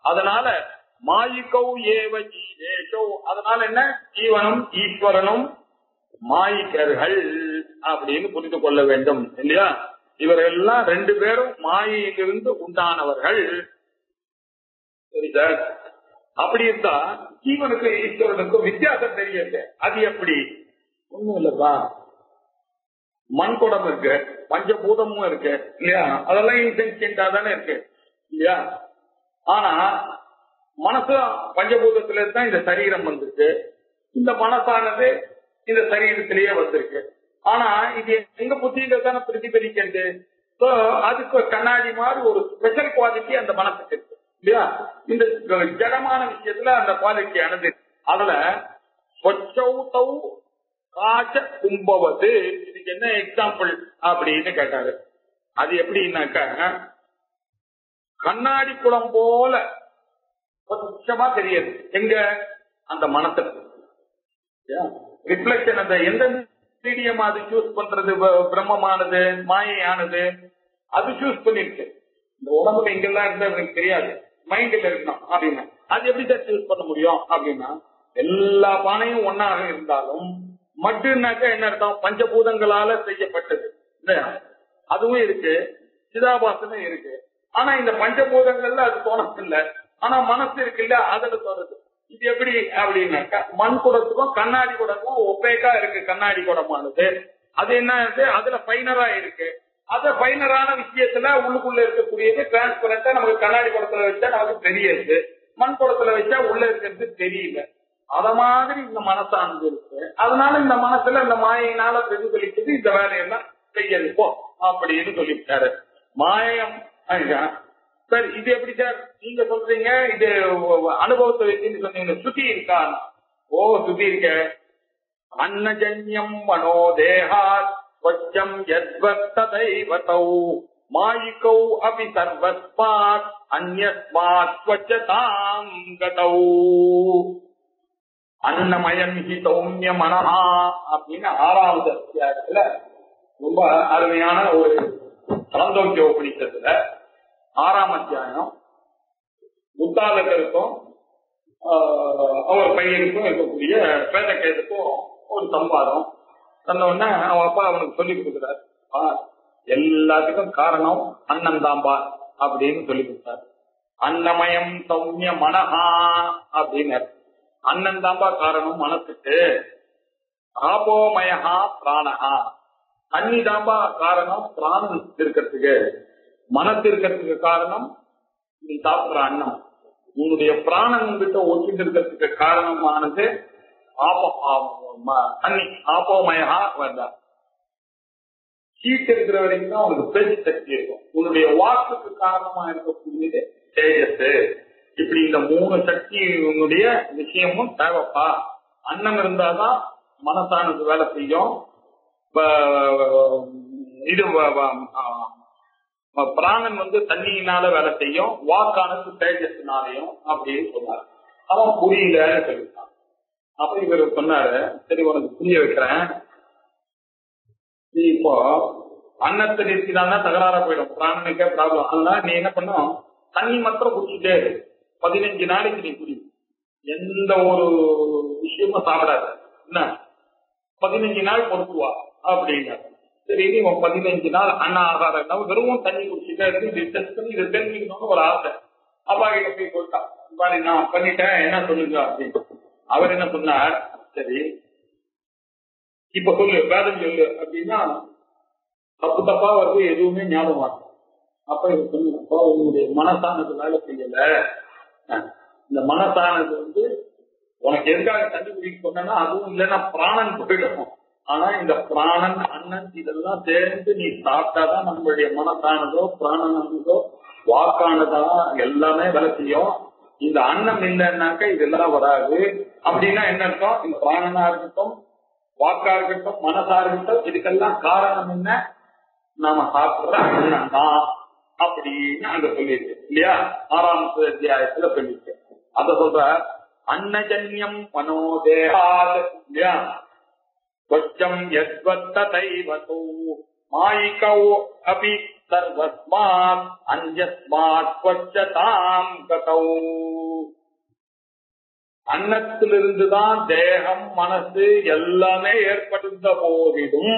அதனால மாயிக்கௌ ஏவ ஜீவேசௌ அதனால என்ன? ஜீவனும் ஈஸ்வரனும் மாயிக்கர்கள் அப்படின்னு புரிந்து கொள்ள வேண்டும். இல்லையா? இவரெல்லாம் ரெண்டு பேரும் மாயிலிருந்து உண்டானவர்கள். சரி சார். அப்படி இருந்தா ஜீவனுக்கு ஈஸ்வரனுக்கும் வித்தியாசம் தெரியல. அது எப்படி? ஒண்ணும் இல்லப்பா. மண் குடம் இருக்கு பஞ்சபூதமும் இருக்கு இல்லையா? அதெல்லாம் இன்டென்சியண்டா தானே இருக்கு இல்லையா? ஆனா மனசு பஞ்சபூதத்துல தான் இந்த சரீரம் வந்திருக்கு. இந்த மனசானது இந்த சரீரத்திலேயே வந்திருக்கு. ஆனா இது எங்க புத்தியில தானே பிரதிபலிக்கிறது? அதுக்கு கண்ணாடி மாதிரி ஒரு ஸ்பெஷல் குவாலிட்டி அந்த மனசுக்கு இந்த ஜடமான விஷயத்துல அந்த குவாலிட்டி ஆனது. அதுல சொச்சௌதௌ காச்ச கும்பவது. இதுக்கு என்ன எக்ஸாம்பிள் அப்படின்னு கேட்டாரு. அது எப்படின்னாக்க கண்ணாடி குளம் போல கொச்சமா தெரியுது. எங்க? அந்த மனசுக்கு ரிஃப்ளக்ஷன் அந்த எந்த மீடியம் அது சூஸ் பண்றது? பிரம்மமானது மாயையானது அது சூஸ் பண்ணிருக்கு. இந்த உடம்புல எங்கெல்லாம் இருந்தா எனக்கு தெரியாது. மைண்ட்ல இருக்கணும் அப்படின்னா. அது எப்படி சார் சூஸ் பண்ண முடியும் அப்படின்னா எல்லா பானையும் ஒன்னாக இருந்தாலும் மட்டுனாக்க என்ன அர்த்தம்? பஞ்சபூதங்களால செய்யப்பட்டது. இல்லையா? அதுவும் இருக்கு. சிதாபாசனும் இருக்கு. ஆனா இந்த பஞ்சபூதங்கள்ல அது தோணது இல்ல ஆனா மனசு இருக்குல்ல அதுல தோணுது. இது எப்படி அப்படின்னாக்கா மண் குடத்துக்கும் கண்ணாடி குடத்துக்கும் ஒப்பேக்கா இருக்கு கண்ணாடி குடமானது. அது என்ன அதுல பைனரா இருக்கு. அத ஃபைனரான விஷயத்துல உள்ளுக்குள்ள இருக்கக்கூடியது டிரான்ஸ்பரண்டா நமக்கு கண்ணாடி குடத்துல வச்சா நமக்கு தெரியறது மண் குடத்துல வச்சா உள்ள இருக்கிறது தெரியல. அத மாதிரி இந்த மனசானது இருக்கு. அதனால இந்த மனசுல இந்த மாயினால பிரதிபலிக்குது இந்த வேலையெல்லாம் செய்யறப்போ அப்படின்னு சொல்லிவிட்டாரு. மாயம் சார் இது எப்படி சார்? நீங்க சொல்றீங்க இது அனுபவத்தை வச்சுன்னு சொன்னீங்க. சுத்தி இருக்கா ஓ சுத்தி இருக்க. அன்னஜன்யம் மனோ தேகாத் வச்சம் யத்வத்ததைவதௌ மாயிகௌ அபி சர்வஸ்மாத் அந்யஸ்மாத் ஸ்வச்சதாம் கதௌ அன்னமயம் ஹி சௌமிய மனஹா அப்படின்னு ஆறாவது அத்தியாயத்துல ரொம்ப அருமையான ஒரு சாந்தோக்கிய உபநிஷத்துல ஆறாம் அத்தியாயம் முத்தாலகருக்கும் அவர் பையனுக்கும் இருக்கக்கூடிய பேதக்கேதுக்கும் ஒரு சம்பாதம். சொன்ன உடனே அவன் அப்பா அவனுக்கு சொல்லி கொடுக்குறாரு. பா எல்லாத்துக்கும் காரணம் அண்ணன் தான்பா அப்படின்னு சொல்லி கொடுத்தாரு. அன்னமயம் சௌமிய மனஹா அப்படின்னு அண்ணன் தாம்பா காரணம் மனசுக்கு. ஆபோமயா பிராணஹா. தண்ணி தான்பா காரணம் பிராணம் இருக்கிறதுக்கு. மனசு இருக்கிறதுக்கு காரணம் நீ சாப்பிடுற அண்ணம் உன்னுடைய பிராணம் கிட்ட ஒட்டிட்டு இருக்கிறதுக்கு காரணமானது ஆப வந்தா ஹீட் இருக்கிற வரைக்கும் தான் உனக்கு பேச்சு சக்தி இருக்கும். உன்னுடைய வாக்குக்கு காரணமா இருக்கக்கூடியது தேஜஸ். இப்படி இந்த மூணு சக்தி உன்னுடைய விஷயமும் தேவைப்பா. அன்னம் இருந்தாதான் மனசானது வேலை செய்யும். இது பிராணன் வந்து தண்ணியினால வேலை செய்யும். வாக்கானது தேஜஸ்னாலையும் அப்படின்னு சொன்னார். அவன் புரியலன்னு சொல்லிட்டான். அப்ப இவர் சொன்னாரு சரி உனக்கு புரிய வைக்கிறேன். நீ இப்போ அன்னத்தை நிறுத்தினா தகராறா போயிடும். பிராணனுக்கே ப்ராப்ளம் அதனால நீ என்ன பண்ணும் தண்ணி மாத்திரம் குடிச்சிட்டே பதினஞ்சு நாளைக்கு நீ குடி. எந்த ஒரு விஷயமும் சாப்பிடாத. என்ன? பதினஞ்சு நாள் பொறுத்துவா அப்படிங்க சரி நீ உன் பதினஞ்சு நாள் அண்ணா ஆகாரம் வெறும் தண்ணி குடிச்சுட்டே இருந்து இது டெஸ்ட் பண்ணி இதை தெரிஞ்சுக்கணும்னு ஒரு ஆசை. அப்பா கிட்ட போய் சொல்லிட்டான் நான் பண்ணிட்டேன் என்ன சொல்லுங்க அப்படின்னு. அவர் என்ன சொன்னார்? சரி. இப்ப சொல்லு வேதம் சொல்லு அப்படின்னா தப்பு தப்பா வருது எதுவுமே ஞாபகம் அப்ப இது சொல்லு அப்பா உன்னுடைய மனசானது வேலை செய்யல. அஹ், இந்த மனசானது வந்து உனக்கு எதுக்காக கண்டுபிடிக்க சொன்னா அதுவும் இல்லைன்னா பிராணன் போயிடணும் ஆனா இந்த பிராணன் அண்ணன் இதெல்லாம் சேர்ந்து நீ சாப்பிட்டாதான் நம்மளுடைய மனசானதோ பிராணனானதோ வாக்கானதா எல்லாமே வேலை செய்யும். இந்த அன்னம் இல்லைன்னாக்க இதெல்லாம் வராது. அப்படின்னா என்ன அர்த்தம்? இந்த பிராணனா இருக்கட்டும் வாக்கா இருக்கட்டும் மனசா இருக்கட்டும் இதுக்கெல்லாம் காரணம் என்ன? நாம சாப்பிடுற அண்ணன் தான் அப்படின்னு அங்க சொல்லியிருக்கு. இல்லையா? ஆறாம் அத்தியாயத்துல சொல்லியிருக்கேன் அத சொல்ற அன்னஜன்யம் மனோதேகாத் இல்லையா? கொச்சம் எத்வத்தைவசோ மாயிகோ அபி சர்வஸ்மாத் அஞ்சஸ்மாத் கொச்சதாம் கதௌ. गतौ அன்னத்திலிருந்துதான் தேகம் மனசு எல்லாமே ஏற்பட்டிருந்த போதிலும்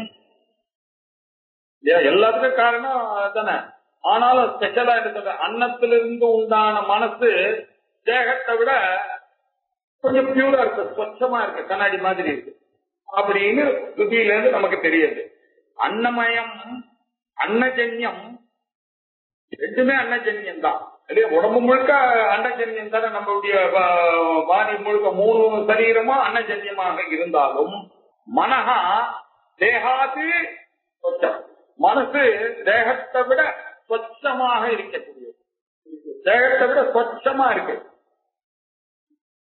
ஏ- எல்லாத்துக்கும் காரணம் தானே ஆனாலும் ஸ்பெஷலா இருந்தது அன்னத்திலிருந்து உண்டான மனசு தேகத்தை விட கொஞ்சம் பியூரா இருக்கு ஸ்வச்சமா இருக்கு கண்ணாடி மாதிரி இருக்கு. அப்படின்னு ஸ்ருதியில இருந்து நமக்கு தெரியுது. அன்னமயம் அன்னஜன்யம் ரெண்டுமே அன்னஜன்யம் தான் இல்லையா உடம்பு முழுக்க அன்னஜன்யம் தானே நம்மளுடைய வா- பாடி முழுக்க மூணு சரீரமும் அன்னஜன்யமாக இருந்தாலும் மனஹா தேகாது சொச்சம். மனசு தேகத்தை விட சொச்சமாக இருக்கக்கூடியது. தேகத்தை விட சொச்சமா இருக்கு.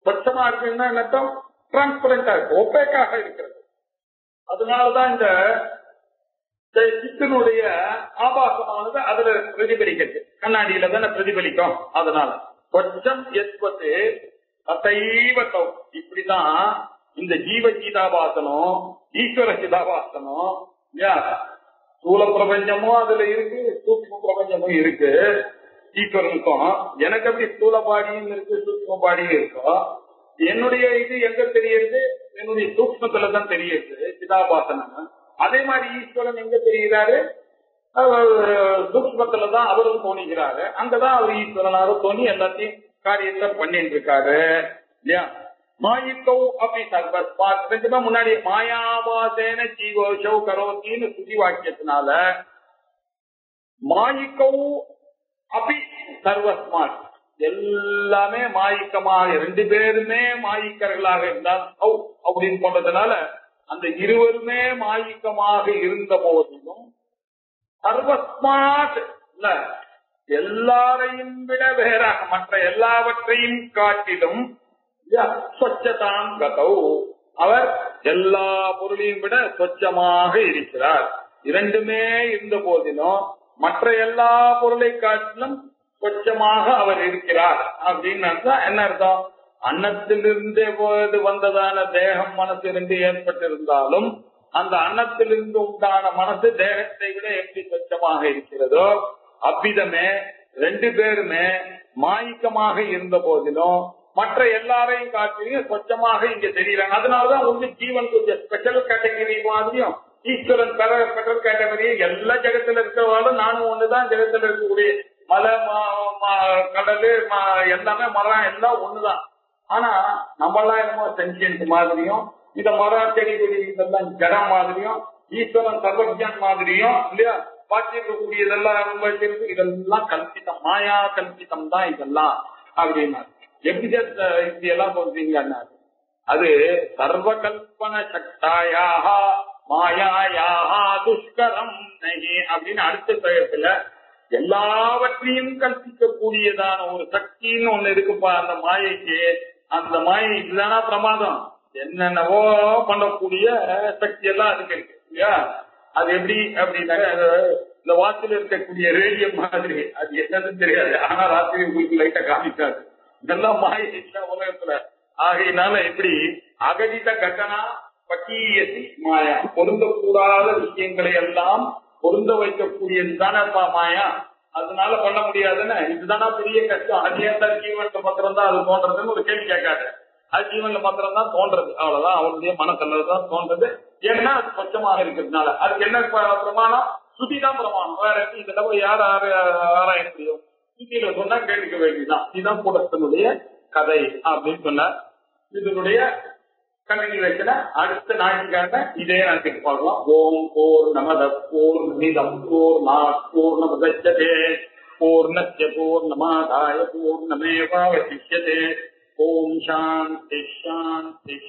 சொச்சமா இருக்குன்னா என்ன டிரான்ஸ்பரண்டா இருக்கு ஒப்பேக்காக இருக்கிறது. அதனாலதான் இந்த இந்த சித்தனுடைய ஆபாசமானது அதுல பிரதிபலிக்கிறது. கண்ணாடியில தானே பிரதிபலிக்கும். அதனால சொச்சம் எத்வது அசைவத்தம் இப்படிதான் இந்த ஜீவ சீதாபாசனம் ஈஸ்வர சீதாபாசனம் இல்லையா ஸ்தூல பிரபஞ்சமும் அதுல இருக்கு சூக்ம பிரபஞ்சமும் இருக்கு. ஈஸ்வரனுக்கும் எனக்கு அப்படி ஸ்தூல பாடியும் இருக்கு சூக்ம பாடியும் இருக்கும் என்னுடைய இது எங்க தெரியுது? என்னுடைய சூக்மத்துலதான் தெரியுது சிதாபாசனம் அதே மாதிரி ஈஸ்வரன் எங்க தெரிகிறாரு? சூக்மத்துல தான் அவரும் தோணிக்கிறாரு. அங்கதான் அவர் ஈஸ்வரனாக தோணி எல்லாத்தையும் காரியத்தை பண்ணிட்டு இருக்காரு இல்லையா மாயிக்கோ அப்படி சர்வஸ்மாத் ரெண்டுமே முன்னாடி மாயாவாசேன ஜீவோஷோ கரோத்தின்னு சுதி வாக்கியத்தினால மாயிக்கோ அப்படி சர்வஸ்மாத் எல்லாமே மாயிக்கமாக ரெண்டு பேருமே மாயிக்கர்களாக இருந்தால் அப்படின்னு போனதுனால அந்த இருவருமே மாயிக்கமாக இருந்த போதிலும் சர்வஸ்மாத் இல்ல எல்லாரையும் விட வேறாக மற்ற எல்லாவற்றையும் காட்டிலும் சொச்சதாம் கதௌ. அவர் எல்லா பொருளையும் விட சொச்சமாக இருக்கிறார். இரண்டுமே இருந்த போதிலும் மற்ற எல்லா பொருளை காட்டிலும் சொச்சமாக அவர் இருக்கிறார். அப்படின்னு என்ன அர்த்தம்? அன்னத்திலிருந்தே போது வந்ததான தேகம் மனசு ரெண்டு ஏற்பட்டிருந்தாலும் அந்த அன்னத்திலிருந்து உண்டான மனசு தேகத்தை விட எப்படி சொச்சமாக இருக்கிறதோ அவ்விதமே ரெண்டு பேருமே மாயிக்கமாக இருந்த போதிலும் மற்ற எல்லாரையும் காட்டிலையும் சொச்சமாக இங்க தெரியறாங்க அதனாலதான் வந்து ஜீவன் கொஞ்சம் ஸ்பெஷல் கேட்டகரி மாதிரியும் ஈஸ்வரன் ஸ்பெஷல் கேட்டகரியும் எல்லா ஜெகத்துல இருக்கிறவாலும் நானும் ஒண்ணுதான் ஜெகத்துல இருக்கக்கூடிய மலை கடலு எல்லாமே மரம் எல்லாம் ஒண்ணுதான். ஆனா நம்மளாம் என்னமோ சென்சியன்ட் மாதிரியும் இந்த மரம் செடி கொடி இதெல்லாம் ஜடம் மாதிரியும் ஈஸ்வரன் சர்வஜன் மாதிரியும் இல்லையா? பார்த்திருக்கக்கூடிய இதெல்லாம் ரொம்ப இதெல்லாம் கல்பித்தம் மாயா கல்பித்தம் தான் இதெல்லாம் அப்படின்னா எப்படி இப்படி எல்லாம் சொல்றீங்கன்னா அது? சர்வ கல்பன சக்தாயாக மாயாயாக துஷ்கரம் அப்படின்னு அடுத்த செயத்துல எல்லாவற்றையும் கற்பிக்கக்கூடியதான ஒரு சக்தின்னு ஒண்ணு இருக்குப்பா அந்த மாயைக்கு. அந்த மாயை இதுதானா பிரமாதம். என்னென்னவோ பண்ணக்கூடிய சக்தி எல்லாம் அதுக்கு இருக்கு இல்லையா? அது எப்படி அப்படின்னா அது இந்த வாட்சில் இருக்கக்கூடிய ரேடியம் மாதிரி. அது என்னன்னு தெரியாது. ஆனா ராத்திரி உங்களுக்கு லைட்டா காமிக்காது. இதெல்லாம் மாயை உலகத்துல. ஆகையினால எப்படி? அகதித கட்டணா பட்டியசி மாயா. பொருந்தக்கூடாத விஷயங்களை எல்லாம் பொருந்த வைக்கக்கூடியது தானே மாயா. அதனால பண்ண முடியாதுன்னு. இதுதானா பெரிய கஷ்டம். அது ஏன் சார் ஜீவன்ல தான் அது தோன்றதுன்னு ஒரு கேள்வி கேட்காது. அது ஜீவன்ல மாத்திரம் தான் தோன்றது. அவ்வளவுதான். அவனுடைய மனசுல தான் தோன்றது. ஏன்னா அது சொச்சமாக இருக்கிறதுனால. அதுக்கு என்ன பிரமாணம்? சுதிதான் பிரமாணம். வேற எப்படி போய் யார் ஆராய முடியும் சுத்தியில சொன்னா கேட்டுக்க வேண்டியதுதான். இதுதான் கூடத்தினுடைய கதை அப்படின்னு சொன்னார். இதனுடைய கண்டினியூவேஷன அடுத்த ஞாயிற்றுக்கிழமை இதே நாட்டுக்கு பார்க்கலாம். ஓம் போர் நமத போர் நிதம் போர் பூர்ணமுதச்சதே. பூர்ணஸ்ய பூர்ணமாதாய பூர்ணமேவாவசிஷ்யதே. ओम शांति शांति